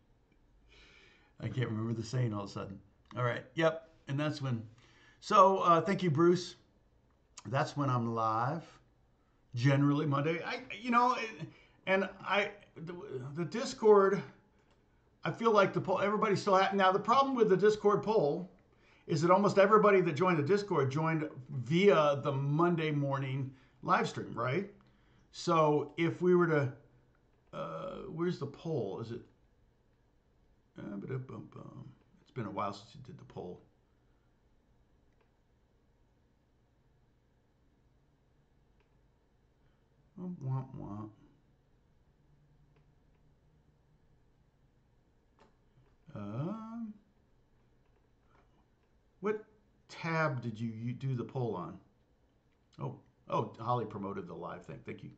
I can't remember the saying all of a sudden. All right. Yep. And that's when. So uh, thank you, Bruce. That's when I'm live. Generally Monday. I, you know, and I, the, the Discord. I feel like the poll. Everybody's still at now. The problem with the Discord poll is that almost everybody that joined the Discord joined via the Monday morning live stream, right? So if we were to, uh, where's the poll? Is it? Uh, it's been a while since you did the poll. Womp womp. Um, what tab did you, you do the poll on? Oh, oh, Holly promoted the live thing. Thank you.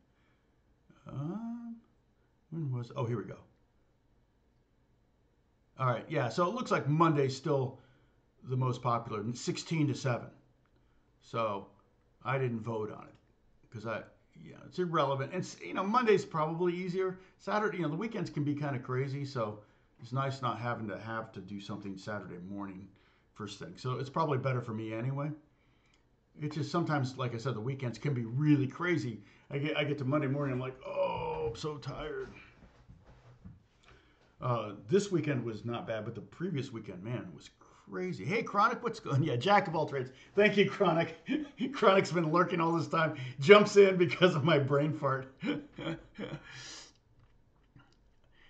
Um, when was? Oh, here we go. All right, yeah. So it looks like Monday's still the most popular, 16 to seven. So I didn't vote on it because I, yeah, it's irrelevant. And you know, Monday's probably easier. Saturday, you know, the weekends can be kind of crazy. So it's nice not having to have to do something Saturday morning first thing. So it's probably better for me anyway. It's just sometimes, like I said, the weekends can be really crazy. I get I get to Monday morning, I'm like, oh, I'm so tired. Uh, this weekend was not bad, but the previous weekend, man, was crazy. Hey, Chronic, what's going? Yeah, Jack of all trades. Thank you, Chronic. [laughs] Chronic's been lurking all this time. Jumps in because of my brain fart. [laughs]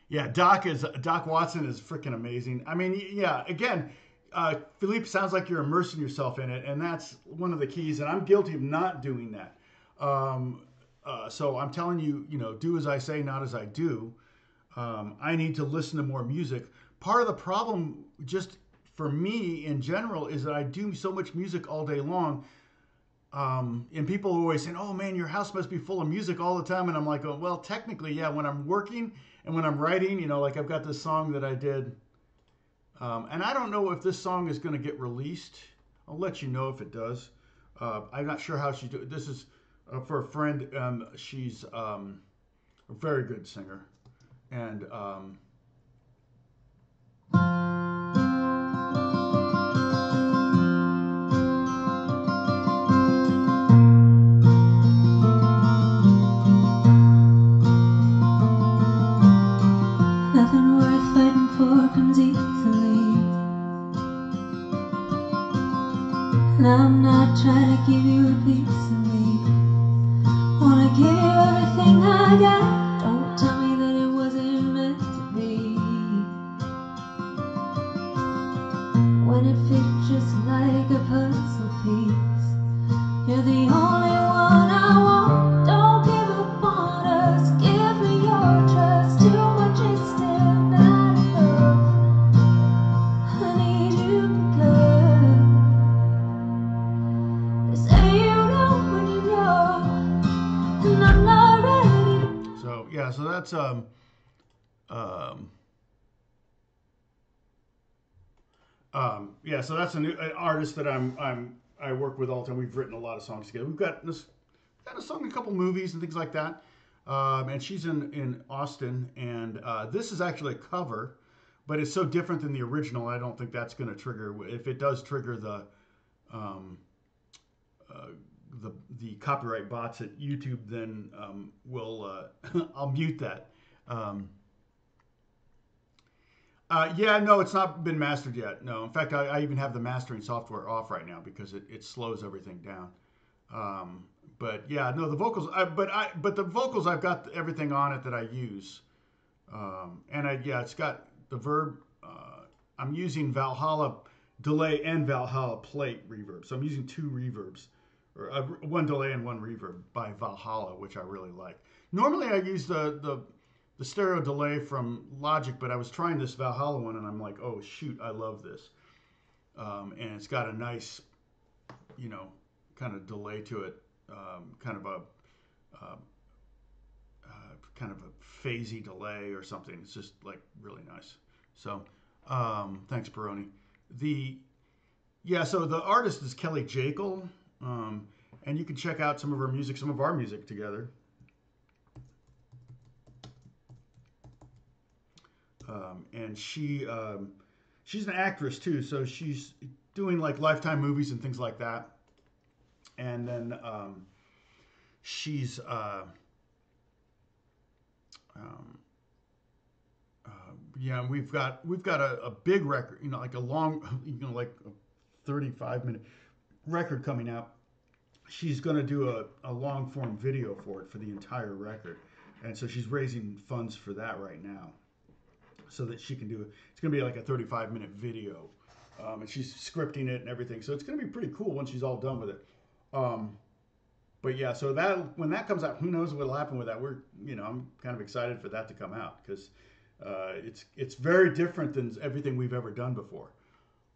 yeah, Doc is Doc Watson is freaking amazing. I mean, yeah, again, uh, Philippe, sounds like you're immersing yourself in it, and that's one of the keys. And I'm guilty of not doing that. Um, uh, so I'm telling you, you know, do as I say, not as I do. Um, I need to listen to more music. Part of the problem, just for me in general, is that I do so much music all day long. Um, and people are always saying, "Oh man, your house must be full of music all the time." And I'm like, oh, "Well, technically, yeah. When I'm working and when I'm writing, you know, like I've got this song that I did um, and I don't know if this song is going to get released. I'll let you know if it does. Uh, I'm not sure how she do. This is uh, for a friend. Um, she's um, a very good singer, and um, And Trying to give you a piece of me. Wanna give everything I got so that's new an artist that I'm I'm I work with all the time. We've written a lot of songs together. We've got this got a song in a couple movies and things like that. Um, and she's in in Austin, and uh, this is actually a cover, but it's so different than the original. I don't think that's going to trigger. If it does trigger the um, uh, the the copyright bots at YouTube, then um, we'll uh, [laughs] I'll mute that. Uh, yeah, no, it's not been mastered yet. No, in fact, I, I, even have the mastering software off right now because it, it slows everything down. Um, but yeah, no, the vocals. I, but I but the vocals, I've got everything on it that I use, um, and I yeah, it's got the verb. Uh, I'm using Valhalla delay and Valhalla plate reverb, so I'm using two reverbs or uh, one delay and one reverb by Valhalla, which I really like. Normally I use the, the, the stereo delay from Logic, but I was trying this Valhalla one and I'm like, oh shoot, I love this. Um, and it's got a nice, you know, kind of delay to it, um, kind of a, uh, kind of a phasey delay or something. It's just like really nice. So um, thanks, Peroni. The yeah, so the artist is Kelly Jakle, um, and you can check out some of her music, some of our music together. Um, and she um, she's an actress too, so she's doing like Lifetime movies and things like that. And then um, she's uh, um, uh, yeah, we've got we've got a, a big record, you know, like a long, [laughs] you know, like a 35 minute record coming out. She's going to do a, a long form video for it for the entire record, and so she's raising funds for that right now, so that she can do it. It's going to be like a 35 minute video, um, and she's scripting it and everything. So it's going to be pretty cool when she's all done with it. Um, but yeah, so that when that comes out, who knows what'll happen with that? We're you know I'm kind of excited for that to come out because uh, it's it's very different than everything we've ever done before.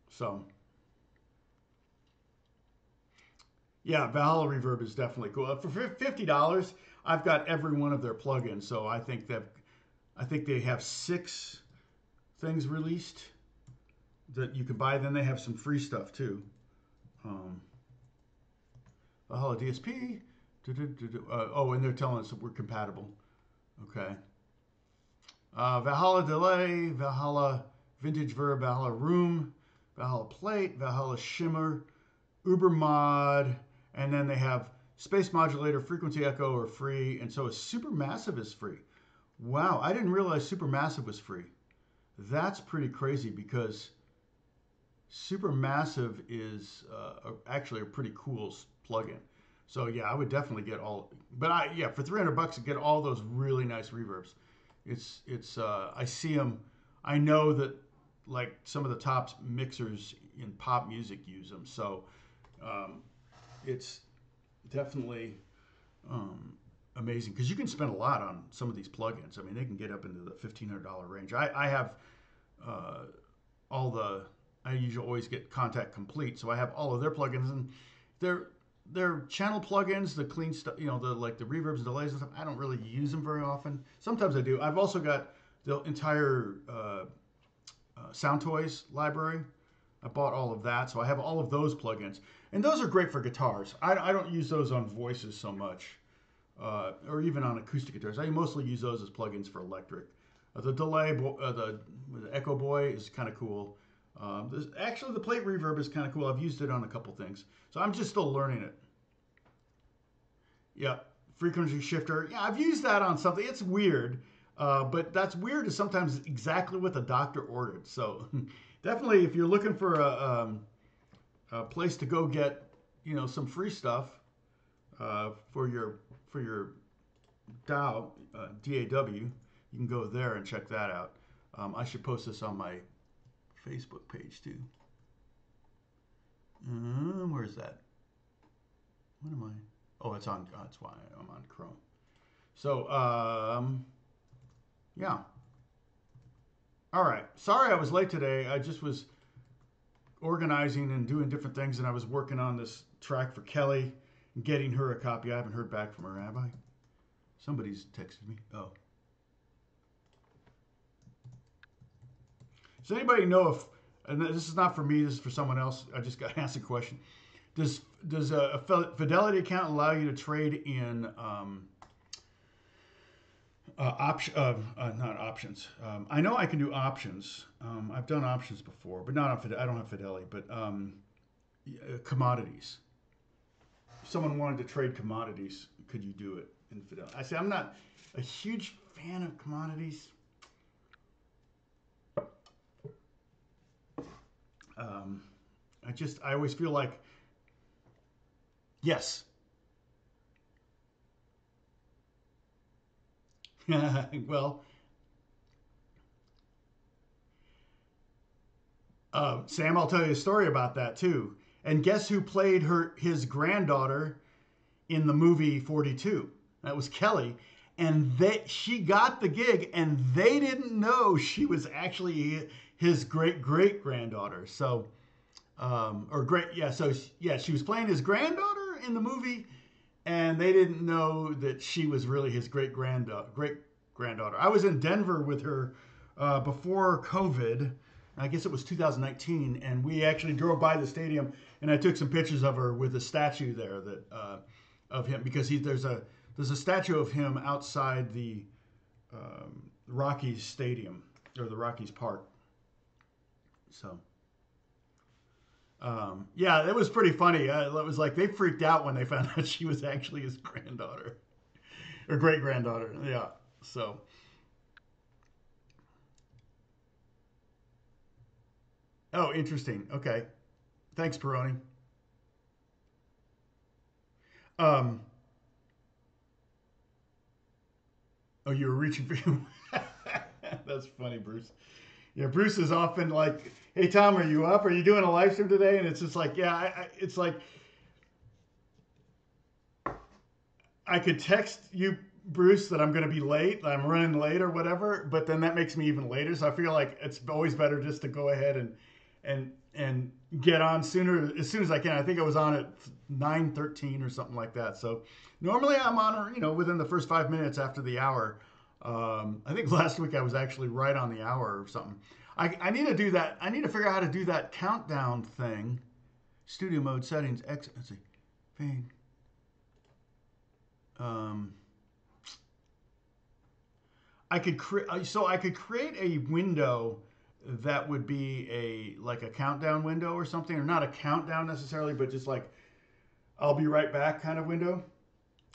So yeah, Valhalla Reverb is definitely cool. For fifty dollars, I've got every one of their plugins. So I think that I think they have six things released that you can buy. Then they have some free stuff too. Um, Valhalla DSP. Uh, oh, and they're telling us that we're compatible. Okay. Uh, Valhalla Delay, Valhalla Vintage Verb, Valhalla Room, Valhalla Plate, Valhalla Shimmer, Uber Mod, and then they have Space Modulator, Frequency Echo are free, and so Supermassive is free. Wow, I didn't realize Supermassive was free. That's pretty crazy because Supermassive is uh, actually a pretty cool plugin. So yeah, I would definitely get all. But I yeah for 300 bucks get all those really nice reverbs. It's it's uh, I see them. I know that like some of the top mixers in pop music use them. So um, it's definitely um, amazing because you can spend a lot on some of these plugins. I mean, they can get up into the fifteen hundred dollar range. I, I have uh, all the. I usually always get Kontakt Complete, so I have all of their plugins, and they're channel plugins, the clean stuff, you know, the like the reverbs and delays and stuff. I don't really use them very often. Sometimes I do. I've also got the entire uh, uh, Soundtoys library. I bought all of that, so I have all of those plugins, and those are great for guitars. I, I don't use those on voices so much, uh, or even on acoustic guitars. I mostly use those as plugins for electric. Uh, the delay, uh, the, the Echo Boy is kind of cool. Um, this, actually, the plate reverb is kind of cool. I've used it on a couple things. So I'm just still learning it. Yeah, frequency shifter. Yeah, I've used that on something. It's weird, uh, but that's weird is sometimes exactly what the doctor ordered. So [laughs] definitely, if you're looking for a, um, a place to go get, you know, some free stuff uh, for your for your DAW, uh, DAW, you can go there and check that out. Um, I should post this on my Facebook page too. Um, where's that? What am I? Oh, it's on. That's why I'm on Chrome. So, um, yeah. All right. Sorry I was late today. I just was organizing and doing different things, and I was working on this track for Kelly getting her a copy. I haven't heard back from her, have I? Somebody's texted me. Oh. Does anybody know if, and this is not for me, this is for someone else. I just got [laughs] asked a question. Does does a, Fidelity account allow you to trade in um, uh, option, uh, uh, not options. Um, I know I can do options. Um, I've done options before, but not on Fidelity. I don't have Fidelity, but um, uh, commodities. Someone wanted to trade commodities, could you do it in Fidelity? I say I'm not a huge fan of commodities. Um, I just, I always feel like, yes. [laughs] well, uh, Sam, I'll tell you a story about that too. And guess who played her his granddaughter in the movie 42? That was Kelly. And they, she got the gig, and they didn't know she was actually his great great granddaughter. So, um, or great, yeah. So yeah, she was playing his granddaughter in the movie, and they didn't know that she was really his great granddaughter, great granddaughter. I was in Denver with her uh, before COVID. I guess it was 2019, and we actually drove by the stadium, and I took some pictures of her with a statue there that uh, of him because he there's a there's a statue of him outside the um, Rockies Stadium or the Rockies Park. So. Um, yeah, it was pretty funny. It was like they freaked out when they found [laughs] out she was actually his granddaughter or great granddaughter. Yeah. So. Oh, interesting. Okay. Thanks, Peroni. Um. Oh, you were reaching for you. [laughs] That's funny, Bruce. Yeah, Bruce is often like, "Hey Tom, are you up? Are you doing a live stream today?" And it's just like, yeah, I, I, it's like I could text you, Bruce, that I'm going to be late, that I'm running late or whatever, but then that makes me even later. So I feel like it's always better just to go ahead and and and get on sooner as soon as I can. I think I was on at 9:13 or something like that. So normally I'm on, you know, within the first five minutes after the hour. Um, I think [laughs] last week I was actually right on the hour or something. I, I need to do that. I need to figure out how to do that countdown thing. Studio mode settings. X. Let's see. Pain. Um, I could create. So I could create a window that would be a like a countdown window or something, or not a countdown necessarily, but just like I'll be right back kind of window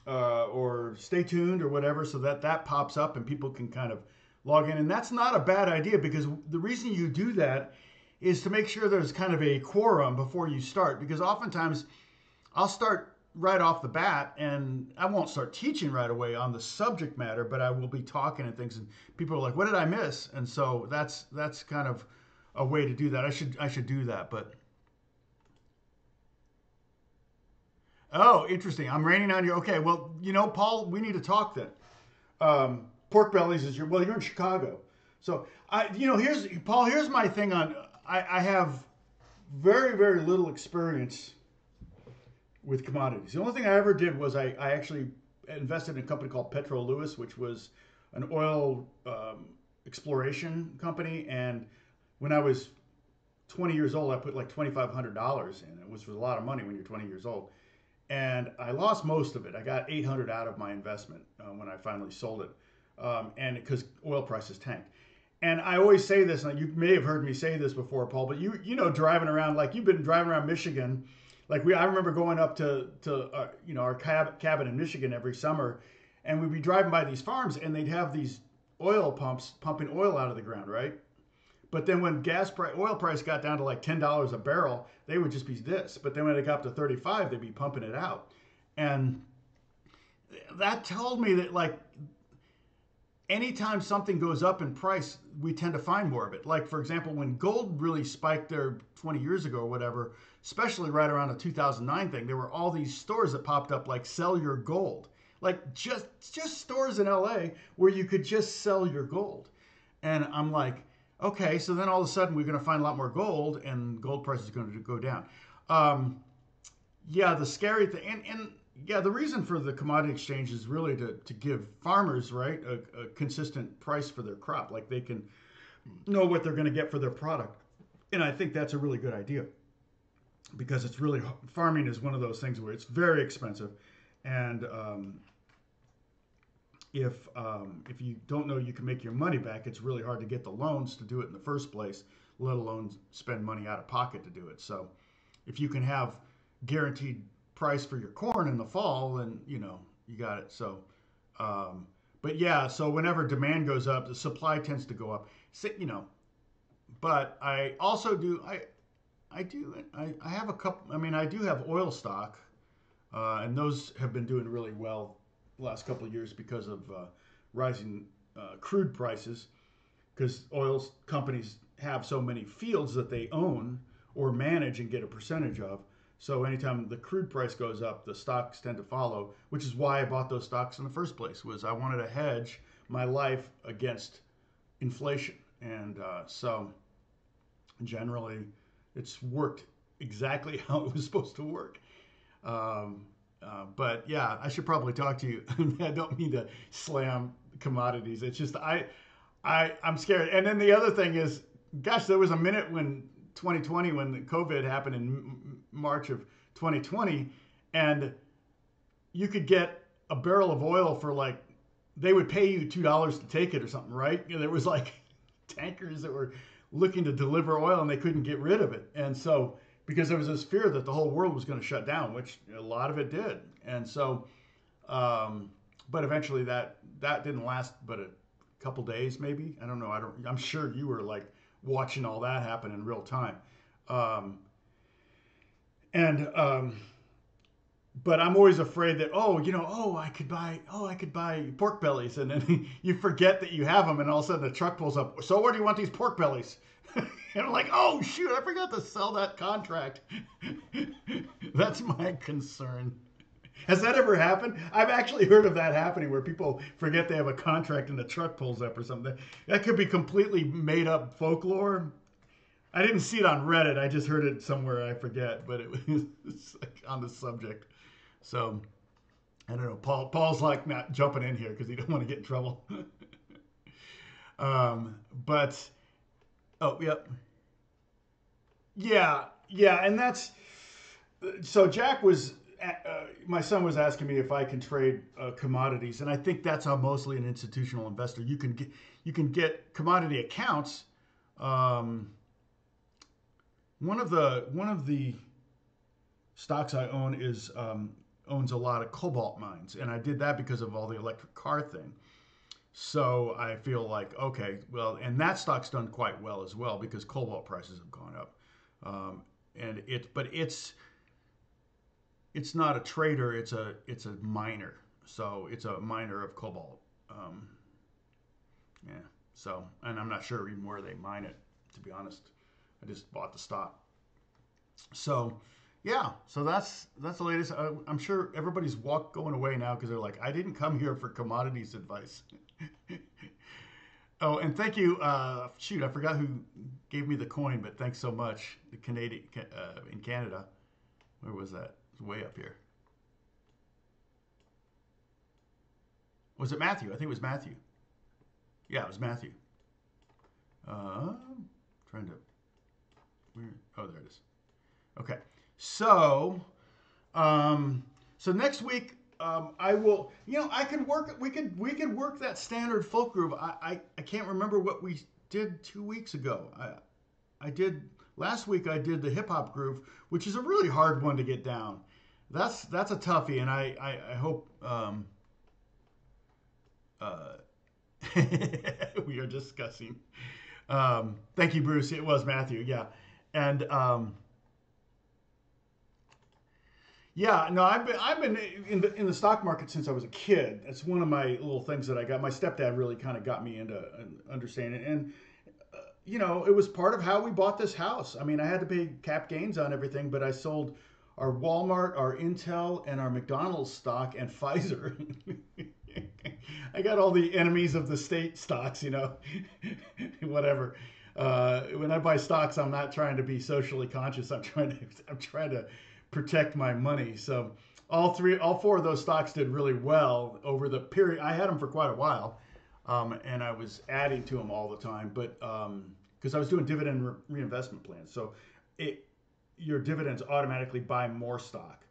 uh, or stay tuned or whatever so that that pops up and people can kind of log in. And that's not a bad idea because the reason you do that is to make sure there's kind of a quorum before you start because oftentimes i'll start right off the bat and i won't start teaching right away on the subject matter but i will be talking and things and people are like what did i miss and so that's that's kind of a way to do that i should i should do that but Oh, interesting. I'm raining on you. Okay, well, you know, Paul, we need to talk then. Um, pork bellies is your well, you're in Chicago, so I, you know, here's Paul. Here's my thing on. I, I have very very little experience with commodities. The only thing I ever did was I, I actually invested in a company called Petro Lewis, which was an oil um, exploration company. And when I was 20 years old, I put like $2,500 in. It which was a lot of money when you're 20 years old and I lost most of it. I got 800 out of my investment uh, when I finally sold it, um, and because oil prices tanked. And I always say this, and you may have heard me say this before, Paul, but you you know driving around like you've been driving around Michigan, like we I remember going up to to uh, you know our cab, cabin in Michigan every summer, and we'd be driving by these farms, and they'd have these oil pumps pumping oil out of the ground, right? But then when gas price, oil price got down to like ten dollars a barrel, they would just be this. But then when it got to thirty five, they'd be pumping it out, and that told me that like anytime something goes up in price, we tend to find more of it. Like for example, when gold really spiked there 20 years ago or whatever, especially right around the 2009 thing, there were all these stores that popped up like sell your gold. Like just just stores in LA where you could just sell your gold. And I'm like, okay, so then all of a sudden we're going to find a lot more gold and gold price is going to go down. Um, yeah, the scary thing, and, and yeah, the reason for the commodity exchange is really to, to give farmers, right, a, a consistent price for their crop. Like they can know what they're going to get for their product. And I think that's a really good idea because it's really, farming is one of those things where it's very expensive. And um, if um, if you don't know you can make your money back, it's really hard to get the loans to do it in the first place, let alone spend money out of pocket to do it. So, if you can have guaranteed price for your corn in the fall, then you know you got it. So, um, but yeah, so whenever demand goes up, the supply tends to go up. So, you know, but I also do I I do I, I have a couple. I mean, I do have oil stock, uh, and those have been doing really well the last couple of years because of uh, rising uh, crude prices, because oil companies have so many fields that they own or manage and get a percentage of. So anytime the crude price goes up, the stocks tend to follow, which is why I bought those stocks in the first place. Was I wanted to hedge my life against inflation, and uh, so generally, it's worked exactly [laughs] how it was supposed to work. Um, uh, but yeah, I should probably talk to you. [laughs] I don't mean to slam commodities. It's just I, I I'm scared. And then the other thing is, gosh, there was a minute when 2020 when the COVID happened in March of 2020, and you could get a barrel of oil for like they would pay you two dollars to take it or something, right? there was like [laughs] tankers that were looking to deliver oil and they couldn't get rid of it, and so because there was this fear that the whole world was going to shut down, which a lot of it did, and so, um, but eventually that that didn't last but a couple days, maybe. I don't know. I don't. I'm sure you were like watching all that happen in real time. Um, and um, but I'm always afraid that oh, you know, oh, I could buy, oh, I could buy pork bellies, and then [laughs] you forget that you have them, and all of a sudden the truck pulls up. So where do you want these pork bellies? [laughs] and I'm like, oh shoot, I forgot to sell that contract. [laughs] That's my concern. Has that ever happened? I've actually heard of that happening where people forget they have a contract and the truck pulls up or something. That could be completely made up folklore. I didn't see it on Reddit. I just heard it somewhere. I forget, but it [laughs] was on the subject. So I don't know. Paul Paul's like not jumping in here because he don't want to get in trouble. [laughs] um, but oh yep, yeah, yeah, and that's so Jack was uh, my son was asking me if I can trade uh, commodities, and I think that's how mostly an institutional investor you can get you can get commodity accounts. Um, one of the one of the stocks I own is um, owns a lot of cobalt mines, and I did that because of all the electric car thing. So I feel like okay, well, and that stock's done quite well as well because cobalt prices have gone up, um, and it but it's it's not a trader. It's a it's a miner. So it's a miner of cobalt. Um, yeah. So and I'm not sure even where they mine it. To be honest, I just bought the stock. So yeah. So that's that's the latest. I, I'm sure everybody's walk going away now because they're like, I didn't come here for commodities advice. [laughs] oh, and thank you. Uh, shoot, I forgot who gave me the coin, but thanks so much. The Canadian uh, in Canada. Where was that? way up here. Was it Matthew? I think it was Matthew. Yeah, it was Matthew. Uh, trying to. Oh, there it is. Okay. So, um, so next week um, I will. You know, I can work. We could we could work that standard folk groove. I, I I can't remember what we did two weeks ago. I I did last week. I did the hip hop groove, which is a really hard one to get down that's that's a toughie, and I I, I hope um, uh, [laughs] we are discussing. Um, thank you, Bruce. It was Matthew, yeah, and um, yeah, no, I've been I've been in the in the stock market since I was a kid. It's one of my little things that I got. My stepdad really kind of got me into understanding, and uh, you know, it was part of how we bought this house. I mean, I had to pay cap gains on everything, but I sold our Walmart, our Intel, and our McDonald's stock and [laughs] Pfizer. I got all the enemies of the state stocks, you know, [laughs] whatever. Uh, when I buy stocks, I'm not trying to be socially conscious. I'm trying to [laughs] I'm trying to protect my money. So all three, all four of those stocks did really well over the period. I had them for quite a while, um, and I was adding to them all the time. But because um, I was doing dividend re- reinvestment plans, so it your dividends automatically buy more stock.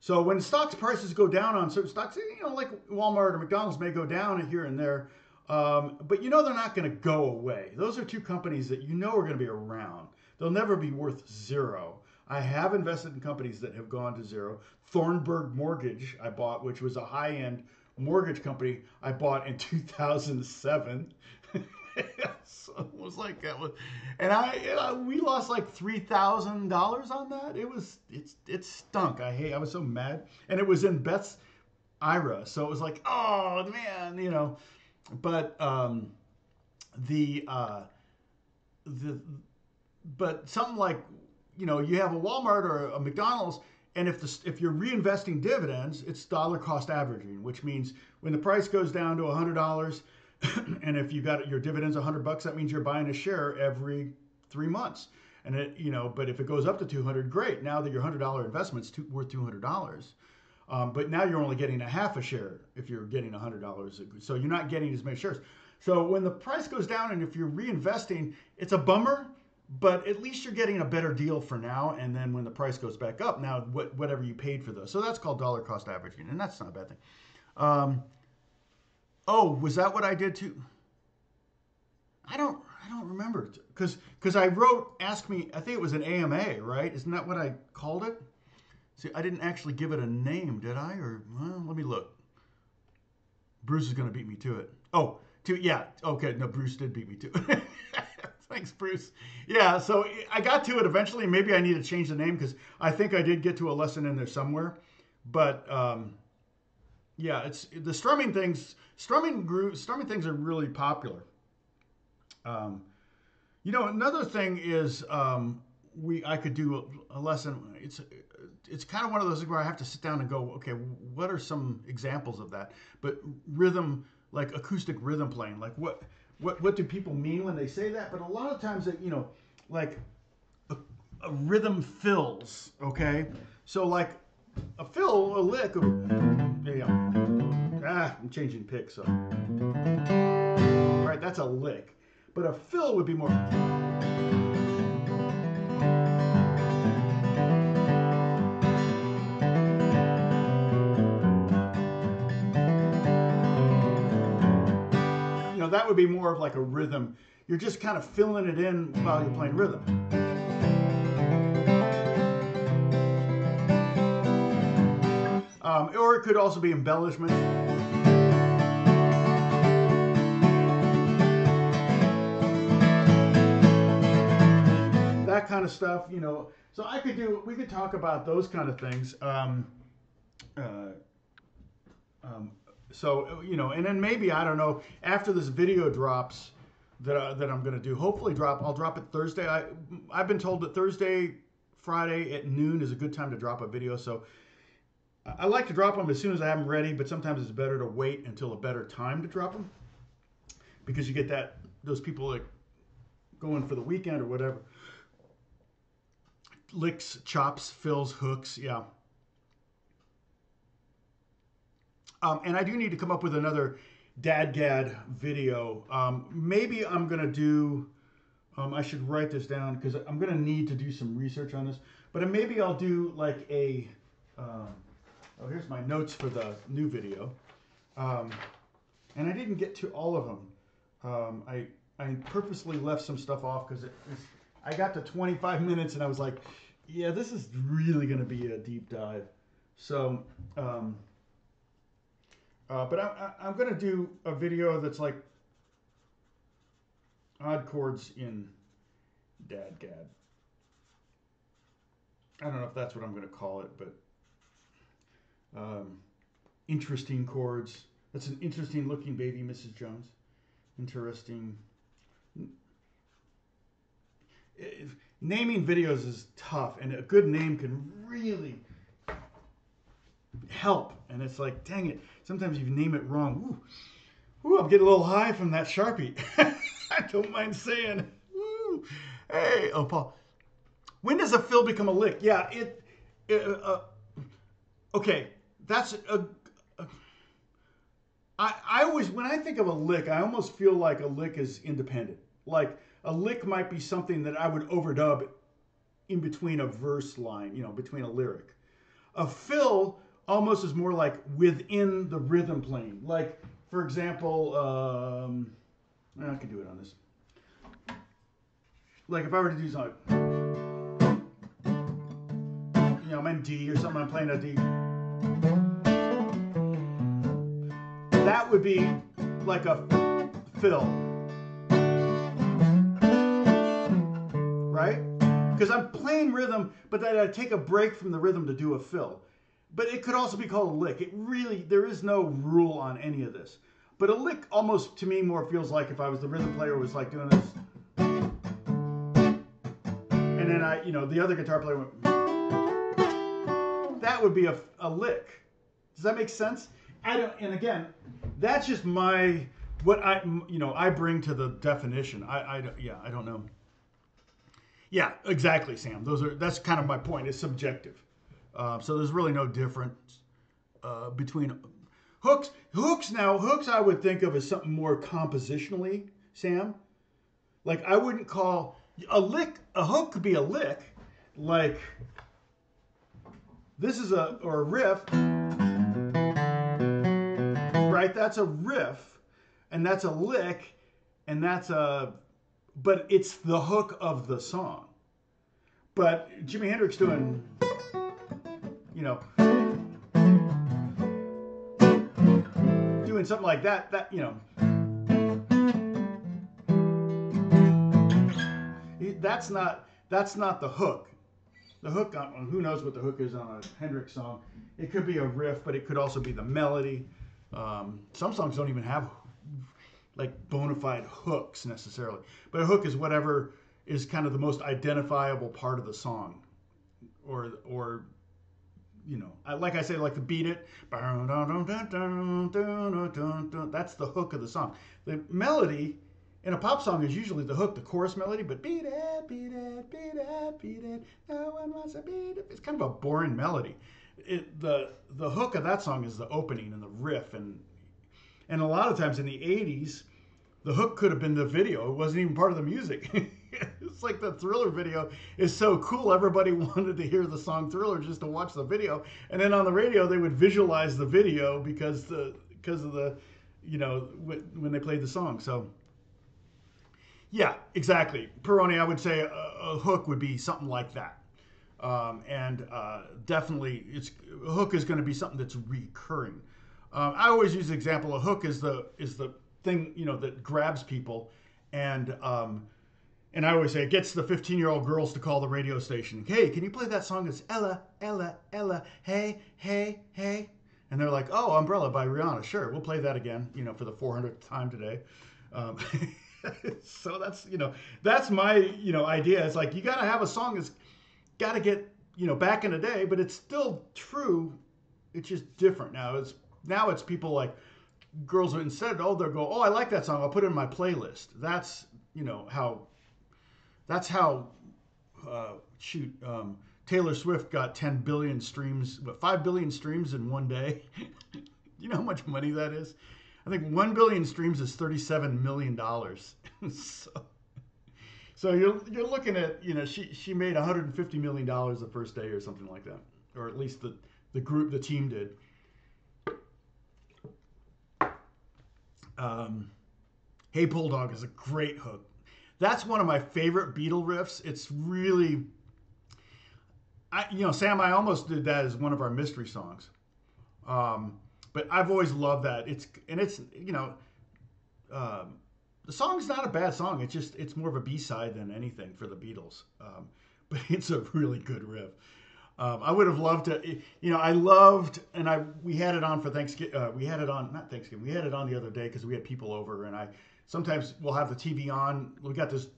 So when stocks prices go down on certain stocks, you know, like Walmart or McDonald's may go down here and there, um, but you know they're not going to go away. Those are two companies that you know are going to be around. They'll never be worth zero. I have invested in companies that have gone to zero. Thornburg Mortgage, I bought, which was a high end mortgage company I bought in [laughs] 2007. [laughs] so it was like that was, and I, I we lost like three thousand dollars on that. It was it's it stunk. I hate. I was so mad, and it was in Beth's IRA, so it was like, oh man, you know. But um, the uh, the but something like you know you have a Walmart or a McDonald's and if the, if you're reinvesting dividends, it's dollar cost averaging, which means when the price goes down to hundred dollars, [clears throat] and if you got your dividends 100 bucks, that means you're buying a share every three months. And it, you know, but if it goes up to 200, great. Now that your $100 investment's worth $200. Um, but now you're only getting a half a share if you're getting $100. So you're not getting as many shares. So when the price goes down and if you're reinvesting, it's a bummer, but at least you're getting a better deal for now. And then when the price goes back up, now what, whatever you paid for those. So that's called dollar cost averaging, and that's not a bad thing. Um, oh, was that what I did too? I don't I don't remember because because I wrote ask me I think it was an AMA right isn't that what I called it See, I didn't actually give it a name, did I? Or well, let me look. Bruce is going to beat me to it. Oh, to yeah. Okay, no, Bruce did beat me to it. [laughs] Thanks, Bruce. Yeah, so I got to it eventually. Maybe I need to change the name because I think I did get to a lesson in there somewhere. But um, yeah, it's the strumming things. Strumming group, strumming things are really popular. Um, you know, another thing is um, we I could do a, a lesson. It's it's kind of one of those where I have to sit down and go, okay, what are some examples of that? But rhythm, like acoustic rhythm playing, like what what what do people mean when they say that? But a lot of times, that you know, like a, a rhythm fills, okay. So like a fill, a lick, of, yeah, ah, I'm changing picks, so right, that's a lick. But a fill would be more. That would be more of like a rhythm. You're just kind of filling it in while you're playing rhythm. Um, or it could also be embellishment. That kind of stuff, you know. So I could do, we could talk about those kind of things. Um, uh, um, so you know, and then maybe I don't know after this video drops that uh, that I'm going to do. Hopefully, drop. I'll drop it Thursday. I I've been told that Thursday, Friday at noon is a good time to drop a video. So I like to drop them as soon as I have them ready, but sometimes it's better to wait until a better time to drop them because you get that those people like going for the weekend or whatever. Licks, chops, fills, hooks, yeah. Um, and I do need to come up with another DADGAD video. Um, maybe I'm to do, um, I should write this down because I'm to need to do some research on this. But maybe I'll do like a, um, oh, here's my notes for the new video. Um, and I didn't get to all of them. Um, I, I purposely left some stuff off because it, I got to 25 [laughs] minutes and I was like, yeah, this is really to be a deep dive. So, uh, but I, I, I'm going to do a video that's like odd chords in DADGAD. I don't know if that's what I'm going to call it, but um, interesting chords. That's an interesting looking baby, Mrs. Jones. Interesting. naming videos is tough, and a good name can really help. And it's like, dang it, sometimes you name it wrong. Ooh, ooh I'm getting a little high from that Sharpie. [laughs] I don't mind saying. Ooh. Hey, oh, Paul. When does a fill become a lick? Yeah, it, it uh, okay, that's a, a I, I always, when I think of a lick, I almost feel like a lick is independent. Like a lick might be something that I would overdub in between a verse line, you know, between a lyric. A fill almost is more like within the rhythm plane. Like, for example, um, I can do it on this. Like if I were to do something, you know, I'm in D or something, I'm playing a D. That would be like a fill. Right? Because I'm playing rhythm, but then I take a break from the rhythm to do a fill. But it could also be called a lick. It really, there is no rule on any of this. But a lick almost to me more feels like if I was the rhythm player was like doing this. And then I, you know, the other guitar player went. That would be a, a lick. Does that make sense? I don't, and again, that's just my, what I, you know, I bring to the definition. I, I, yeah, I don't know. Yeah, exactly, Sam. Those are, that's kind of my point. It's subjective. Uh, so there's really no difference. uh, between hooks. Hooks now hooks I would think of as something more compositionally, Sam. Like I wouldn't call a lick a hook could be a lick, like this is a or a riff, right? That's a riff, and that's a lick, and that's a, but it's the hook of the song. But Jimi Hendrix doing, you know, doing something like that, that you know. That's not that's not the hook. The hook on who knows what the hook is on a Hendrix song. It could be a riff, but it could also be the melody. Um, some songs don't even have like bona fide hooks necessarily, but a hook is whatever is kind of the most identifiable part of the song, or or you know, like I say, like the beat it. That's the hook of the song. The melody in a pop song is usually the hook, the chorus melody, but beat it, beat it, beat it, beat it. No one wants to beat it. It's kind of a boring melody. It, the the hook of that song is the opening and the riff, and and a lot of times in the '80s, the hook could have been the video. It wasn't even part of the music. [laughs] [laughs] it's like the Thriller video is so cool. Everybody [laughs] wanted to hear the song Thriller just to watch the video, and then on the radio they would visualize the video because the because of the you know when they played the song. So yeah, exactly. Peroni, I would say a, a hook would be something like that. Um, and uh, definitely, it's a hook is going to be something that's recurring. Um, I always use the example: a hook is the is the thing you know that grabs people, and um, and I always say it gets the 15 year old girls to call the radio station. Hey, can you play that song? It's Ella, Ella, Ella. Hey, hey, hey. And they're like, oh, Umbrella by Rihanna. Sure, we'll play that again. You know, for the 400th time today. Um, [laughs] so that's you know that's my you know idea. It's like you got to have a song that's got to get you know back in the day, but it's still true. It's just different now. It's now it's people like girls instead oh they'll go oh I like that song I'll put it in my playlist. That's you know how that's how uh, shoot um, Taylor Swift got 10 billion streams, but 5 billion streams in one day. [laughs] you know how much money that is? I think 1 billion streams is 37 million dollars. [laughs] so, so you're you're looking at, you know, she she made 150 million dollars the first day or something like that. Or at least the the group the team did. Um, hey Bulldog is a great hook. That's one of my favorite Beatle riffs. It's really, I, you know, Sam, I almost did that as one of our mystery songs. Um, but I've always loved that. It's and it's you know, um, the song's not a bad song. It's just it's more of a B side than anything for the Beatles. Um, [laughs] but it's a really good riff. Um, I would have loved to, you know, I loved, and I we had it on for Thanksgiving. Uh, we had it on not Thanksgiving. We had it on the other day because we had people over, and I sometimes we'll have the TV on. We got this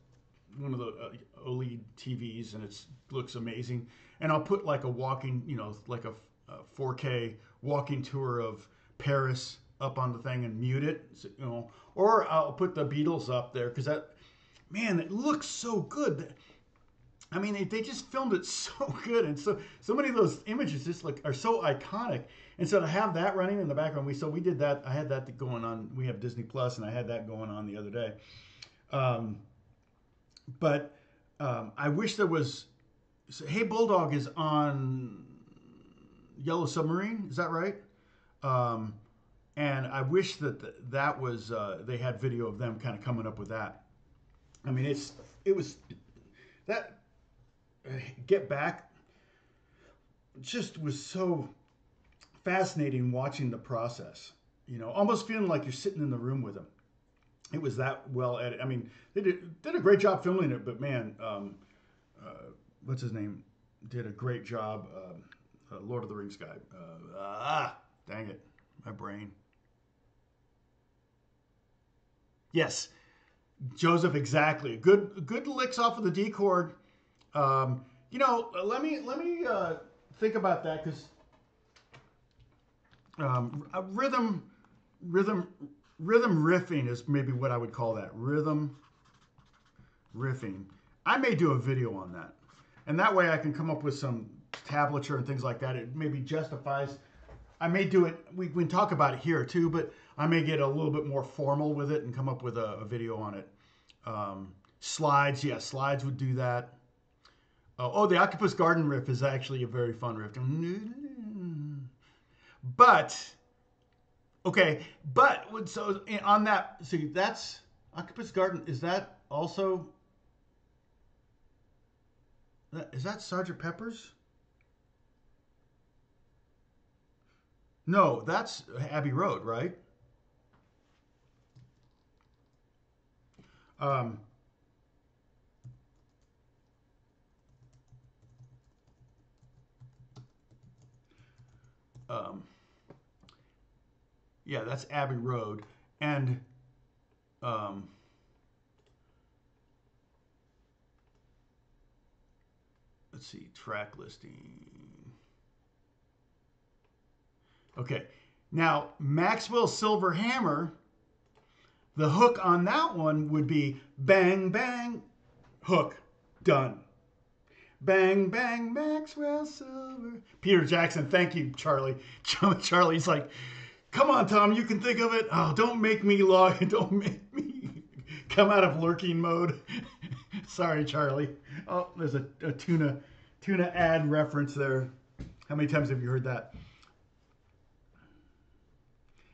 one of the uh, OLED TVs, and it looks amazing. And I'll put like a walking, you know, like a, a 4K walking tour of Paris up on the thing and mute it, you know, or I'll put the Beatles up there because that, man, it looks so good. I mean, they, they just filmed it [laughs] so good, and so so many of those images just like are so iconic. And so to have that running in the background, we so we did that. I had that going on. We have Disney Plus, and I had that going on the other day. Um, but um, I wish there was. Hey Bulldog is on Yellow Submarine. Is that right? Um, and I wish that that was uh, they had video of them kind of coming up with that. I mean, it's it was that uh, get back just was so fascinating watching the process. You know, almost feeling like you're sitting in the room with them. It was that well edited. I mean, they did, did a great job filming it, but man, um, uh, what's his name? Did a great job. Um, uh, Lord of the Rings guy. Uh, ah, dang it, my brain. Yes, Joseph, exactly. Good, good licks off of the D chord. Um, you know, let me let me uh, think about that because um, rhythm, rhythm, rhythm riffing is maybe what I would call that. Rhythm riffing. I may do a video on that, and that way I can come up with some tablature and things like that. It maybe justifies I may do it. We, can talk about it here too, but I may get a little bit more formal with it and come up with a, a video on it. Um, slides, yeah, slides would do that. Oh, oh, the Octopus Garden riff is actually a very fun riff. But okay, but so on that, see, that's Octopus Garden. Is that also? Is that Sergeant Pepper's? No, that's Abbey Road, right? Um, um, yeah, that's Abbey Road, and um, let's see, track listing. Okay, now Maxwell Silver Hammer, the hook on that one would be bang, bang, hook, done. Bang, bang, Maxwell Silver. Peter Jackson, thank you, Charlie. [laughs] Charlie's like, come on, Tom, you can think of it. Oh, don't make me log, [laughs] don't make me come out of lurking mode. [laughs] Sorry, Charlie. Oh, there's a, a tuna tuna ad reference there. How many times have you heard that?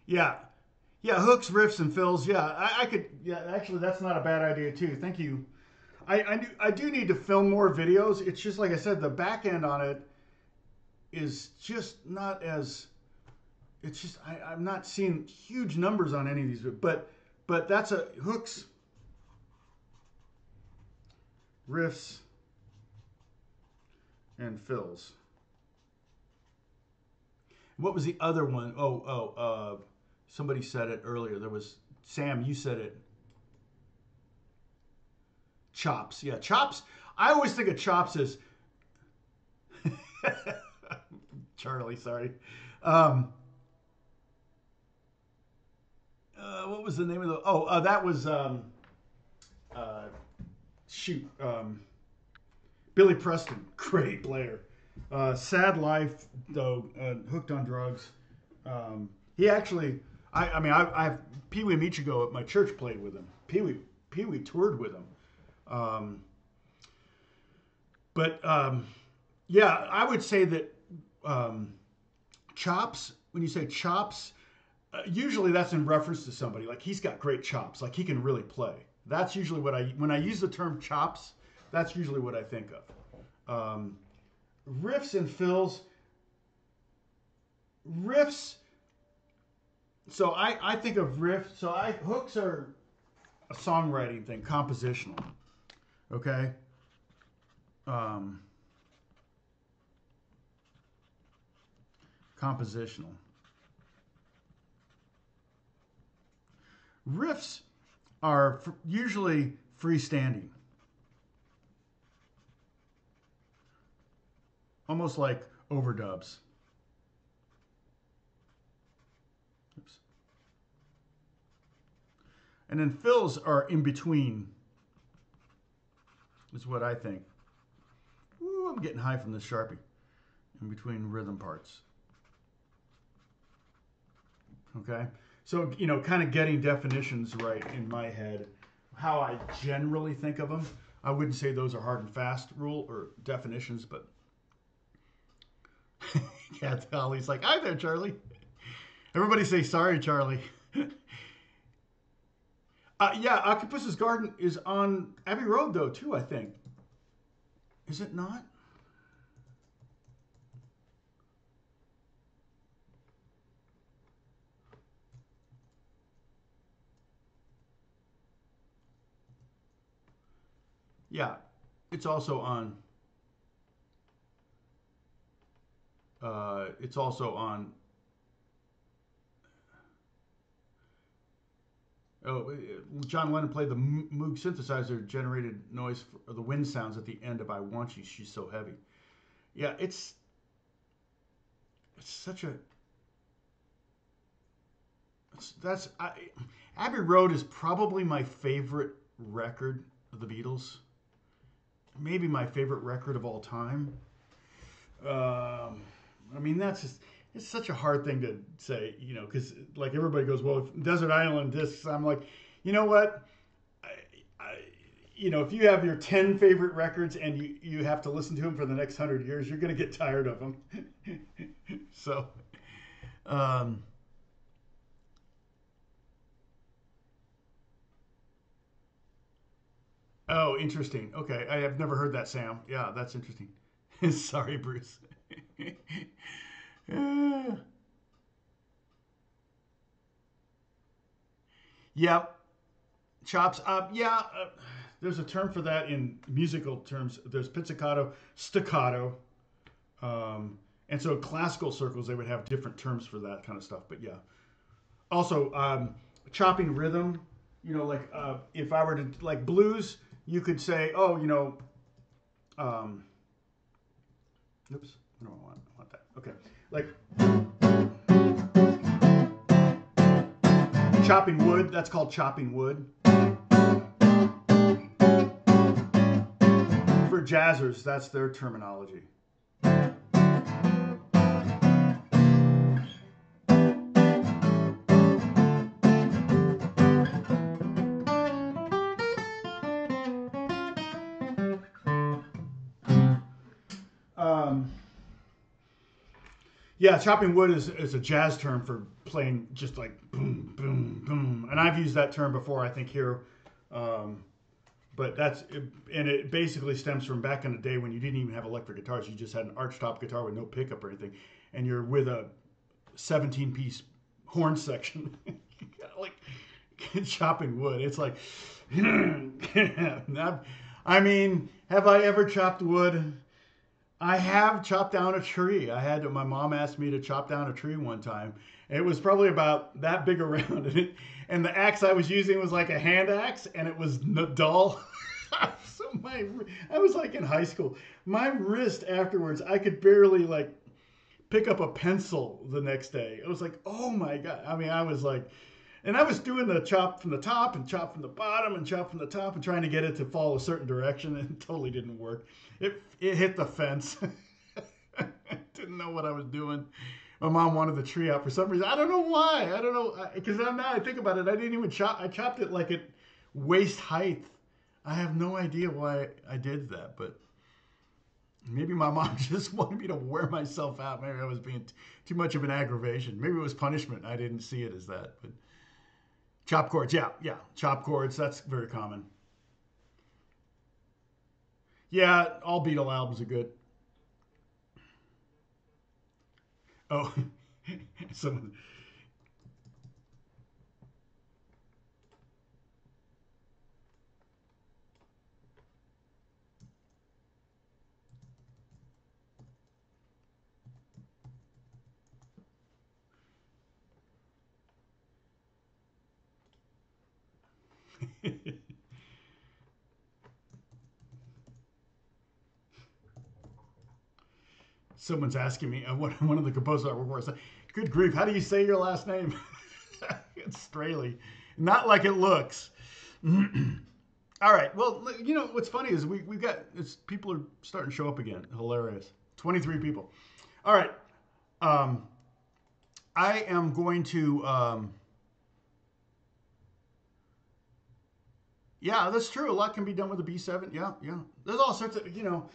Yeah. Yeah, hooks, riffs, and fills. Yeah, I, I, could. Yeah, actually, that's not a bad idea too. Thank you. I I do, I do need to film more videos. It's just like I said, the back end on it is just not as. It's just I, I'm not seeing huge numbers on any of these, but but that's a hooks, riffs, and fills. What was the other one? Oh oh. Uh, Somebody said it earlier. There was Sam. You said it. Chops. Yeah, chops. I always think of chops as [laughs] Charlie. Sorry. Um, uh, what was the name of the? Oh, uh, that was um, uh, shoot. Um, Billy Preston, [laughs] great player. Uh, sad life though, uh, hooked on drugs. Um, he actually I, I mean, I, I've Pee Wee Michigo at my church played with him. Pee Wee Pee Wee toured with him. Um, but um, yeah, I would say that um, chops. When you say chops, usually that's in reference to somebody like he's got great chops, like he can really play. That's usually what I when I use the term chops. That's usually what I think of. Um, riffs and fills. Riffs so I, I think of riffs. So I hooks are a songwriting thing, compositional. Okay. Um, compositional. Riffs are usually freestanding. Almost like overdubs. Oops. And then fills are in between, is what I think. Ooh, I'm getting high from this Sharpie. In between rhythm parts. Okay? So, you know, kind of getting definitions right in my head, how I generally think of them. I wouldn't say those are hard and fast rule or definitions, but [laughs] yeah, Holly's like, hi there, Charlie. Everybody say sorry, Charlie. [laughs] Uh, yeah, Octopus's Garden is on Abbey Road, though, too, I think. Is it not? Yeah, it's also on. Uh, it's also on Oh, uh, John Lennon played the Moog synthesizer generated noise for the wind sounds at the end of "I Want You." She's so heavy. Yeah, it's it's such a it's, that's I, Abbey Road is probably my favorite record of the Beatles. Maybe my favorite record of all time. Um, I mean, that's just it's such a hard thing to say, you know, because like everybody goes, well, Desert Island discs. I'm like, you know what? I, I, you know, if you have your 10 favorite records and you, you have to listen to them for the next 100 years, you're going to get tired of them. [laughs] so, um, oh, interesting. Okay. I have never heard that, Sam. Yeah, that's interesting. [laughs] Sorry, Bruce. [laughs] yeah. Chops up. Yeah. Uh, there's a term for that in musical terms. There's pizzicato, staccato. Um, and so classical circles, they would have different terms for that kind of stuff. But yeah. Also, um, chopping rhythm, you know, like uh, if I were to, like blues, you could say, oh, you know, um, oops, I don't want, I want that. Okay. Like chopping wood, that's called chopping wood. For jazzers, that's their terminology. Yeah, chopping wood is, is a jazz term for playing just like boom, boom, boom. And I've used that term before, I think, here. Um, but that's, and it basically stems from back in the day when you didn't even have electric guitars. You just had an archtop guitar with no pickup or anything. And you're with a 17 piece horn section, [laughs] like chopping wood. It's like, [clears throat] I mean, have I ever chopped wood? I have chopped down a tree. I had to, my mom asked me to chop down a tree one time. It was probably about that big [laughs] around, and, it, and the axe I was using was like a hand axe, and it was dull. [laughs] so my, I was like in high school. My wrist afterwards, I could barely like pick up a pencil the next day. It was like, oh my god. I mean, I was like, and I was doing the chop from the top and chop from the bottom and chop from the top and trying to get it to fall a certain direction, and it totally didn't work. It it hit the fence. [laughs] didn't know what I was doing. My mom wanted the tree out for some reason. I don't know why. I don't know because now I think about it, I didn't even chop. I chopped it like at waist height. I have no idea why I did that, but maybe my mom [laughs] just wanted me to wear myself out. Maybe I was being too much of an aggravation. Maybe it was punishment. I didn't see it as that, but. Chop chords, yeah, yeah. Chop chords, that's very common. Yeah, all Beatle albums are good. Oh, [laughs] someone. Someone's asking me, uh, one, [laughs] one of the composers I work for, good grief, how do you say your last name? [laughs] it's Straley. Not like it looks. [clears throat] All right. Well, you know what's funny is we we've got people are starting to show up again. Hilarious. Twenty three people. All right. Um, I am going to um, Yeah, that's true. A lot can be done with a B7. Yeah, yeah. There's all sorts of, you know.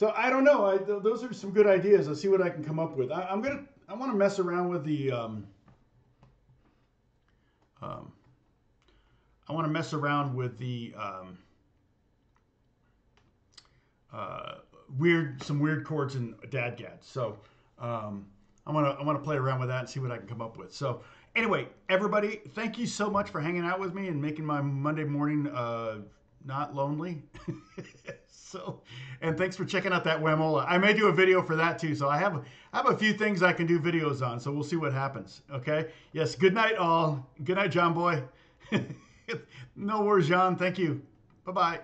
So I don't know. I, th- those are some good ideas. I'll see what I can come up with. I, am gonna. I want to mess around with the. Um, um, I want to mess around with the um, uh, weird, some weird chords in DADGAD. So um, I want to. I want to play around with that and see what I can come up with. So Anyway, everybody, thank you so much for hanging out with me and making my Monday morning uh, not lonely. [laughs] so, and thanks for checking out that Wemola. I may do a video for that too. So I have I have a few things I can do videos on. So we'll see what happens. Okay. Yes. Good night, all. Good night, John Boy. [laughs] no worries, John. Thank you. Bye bye.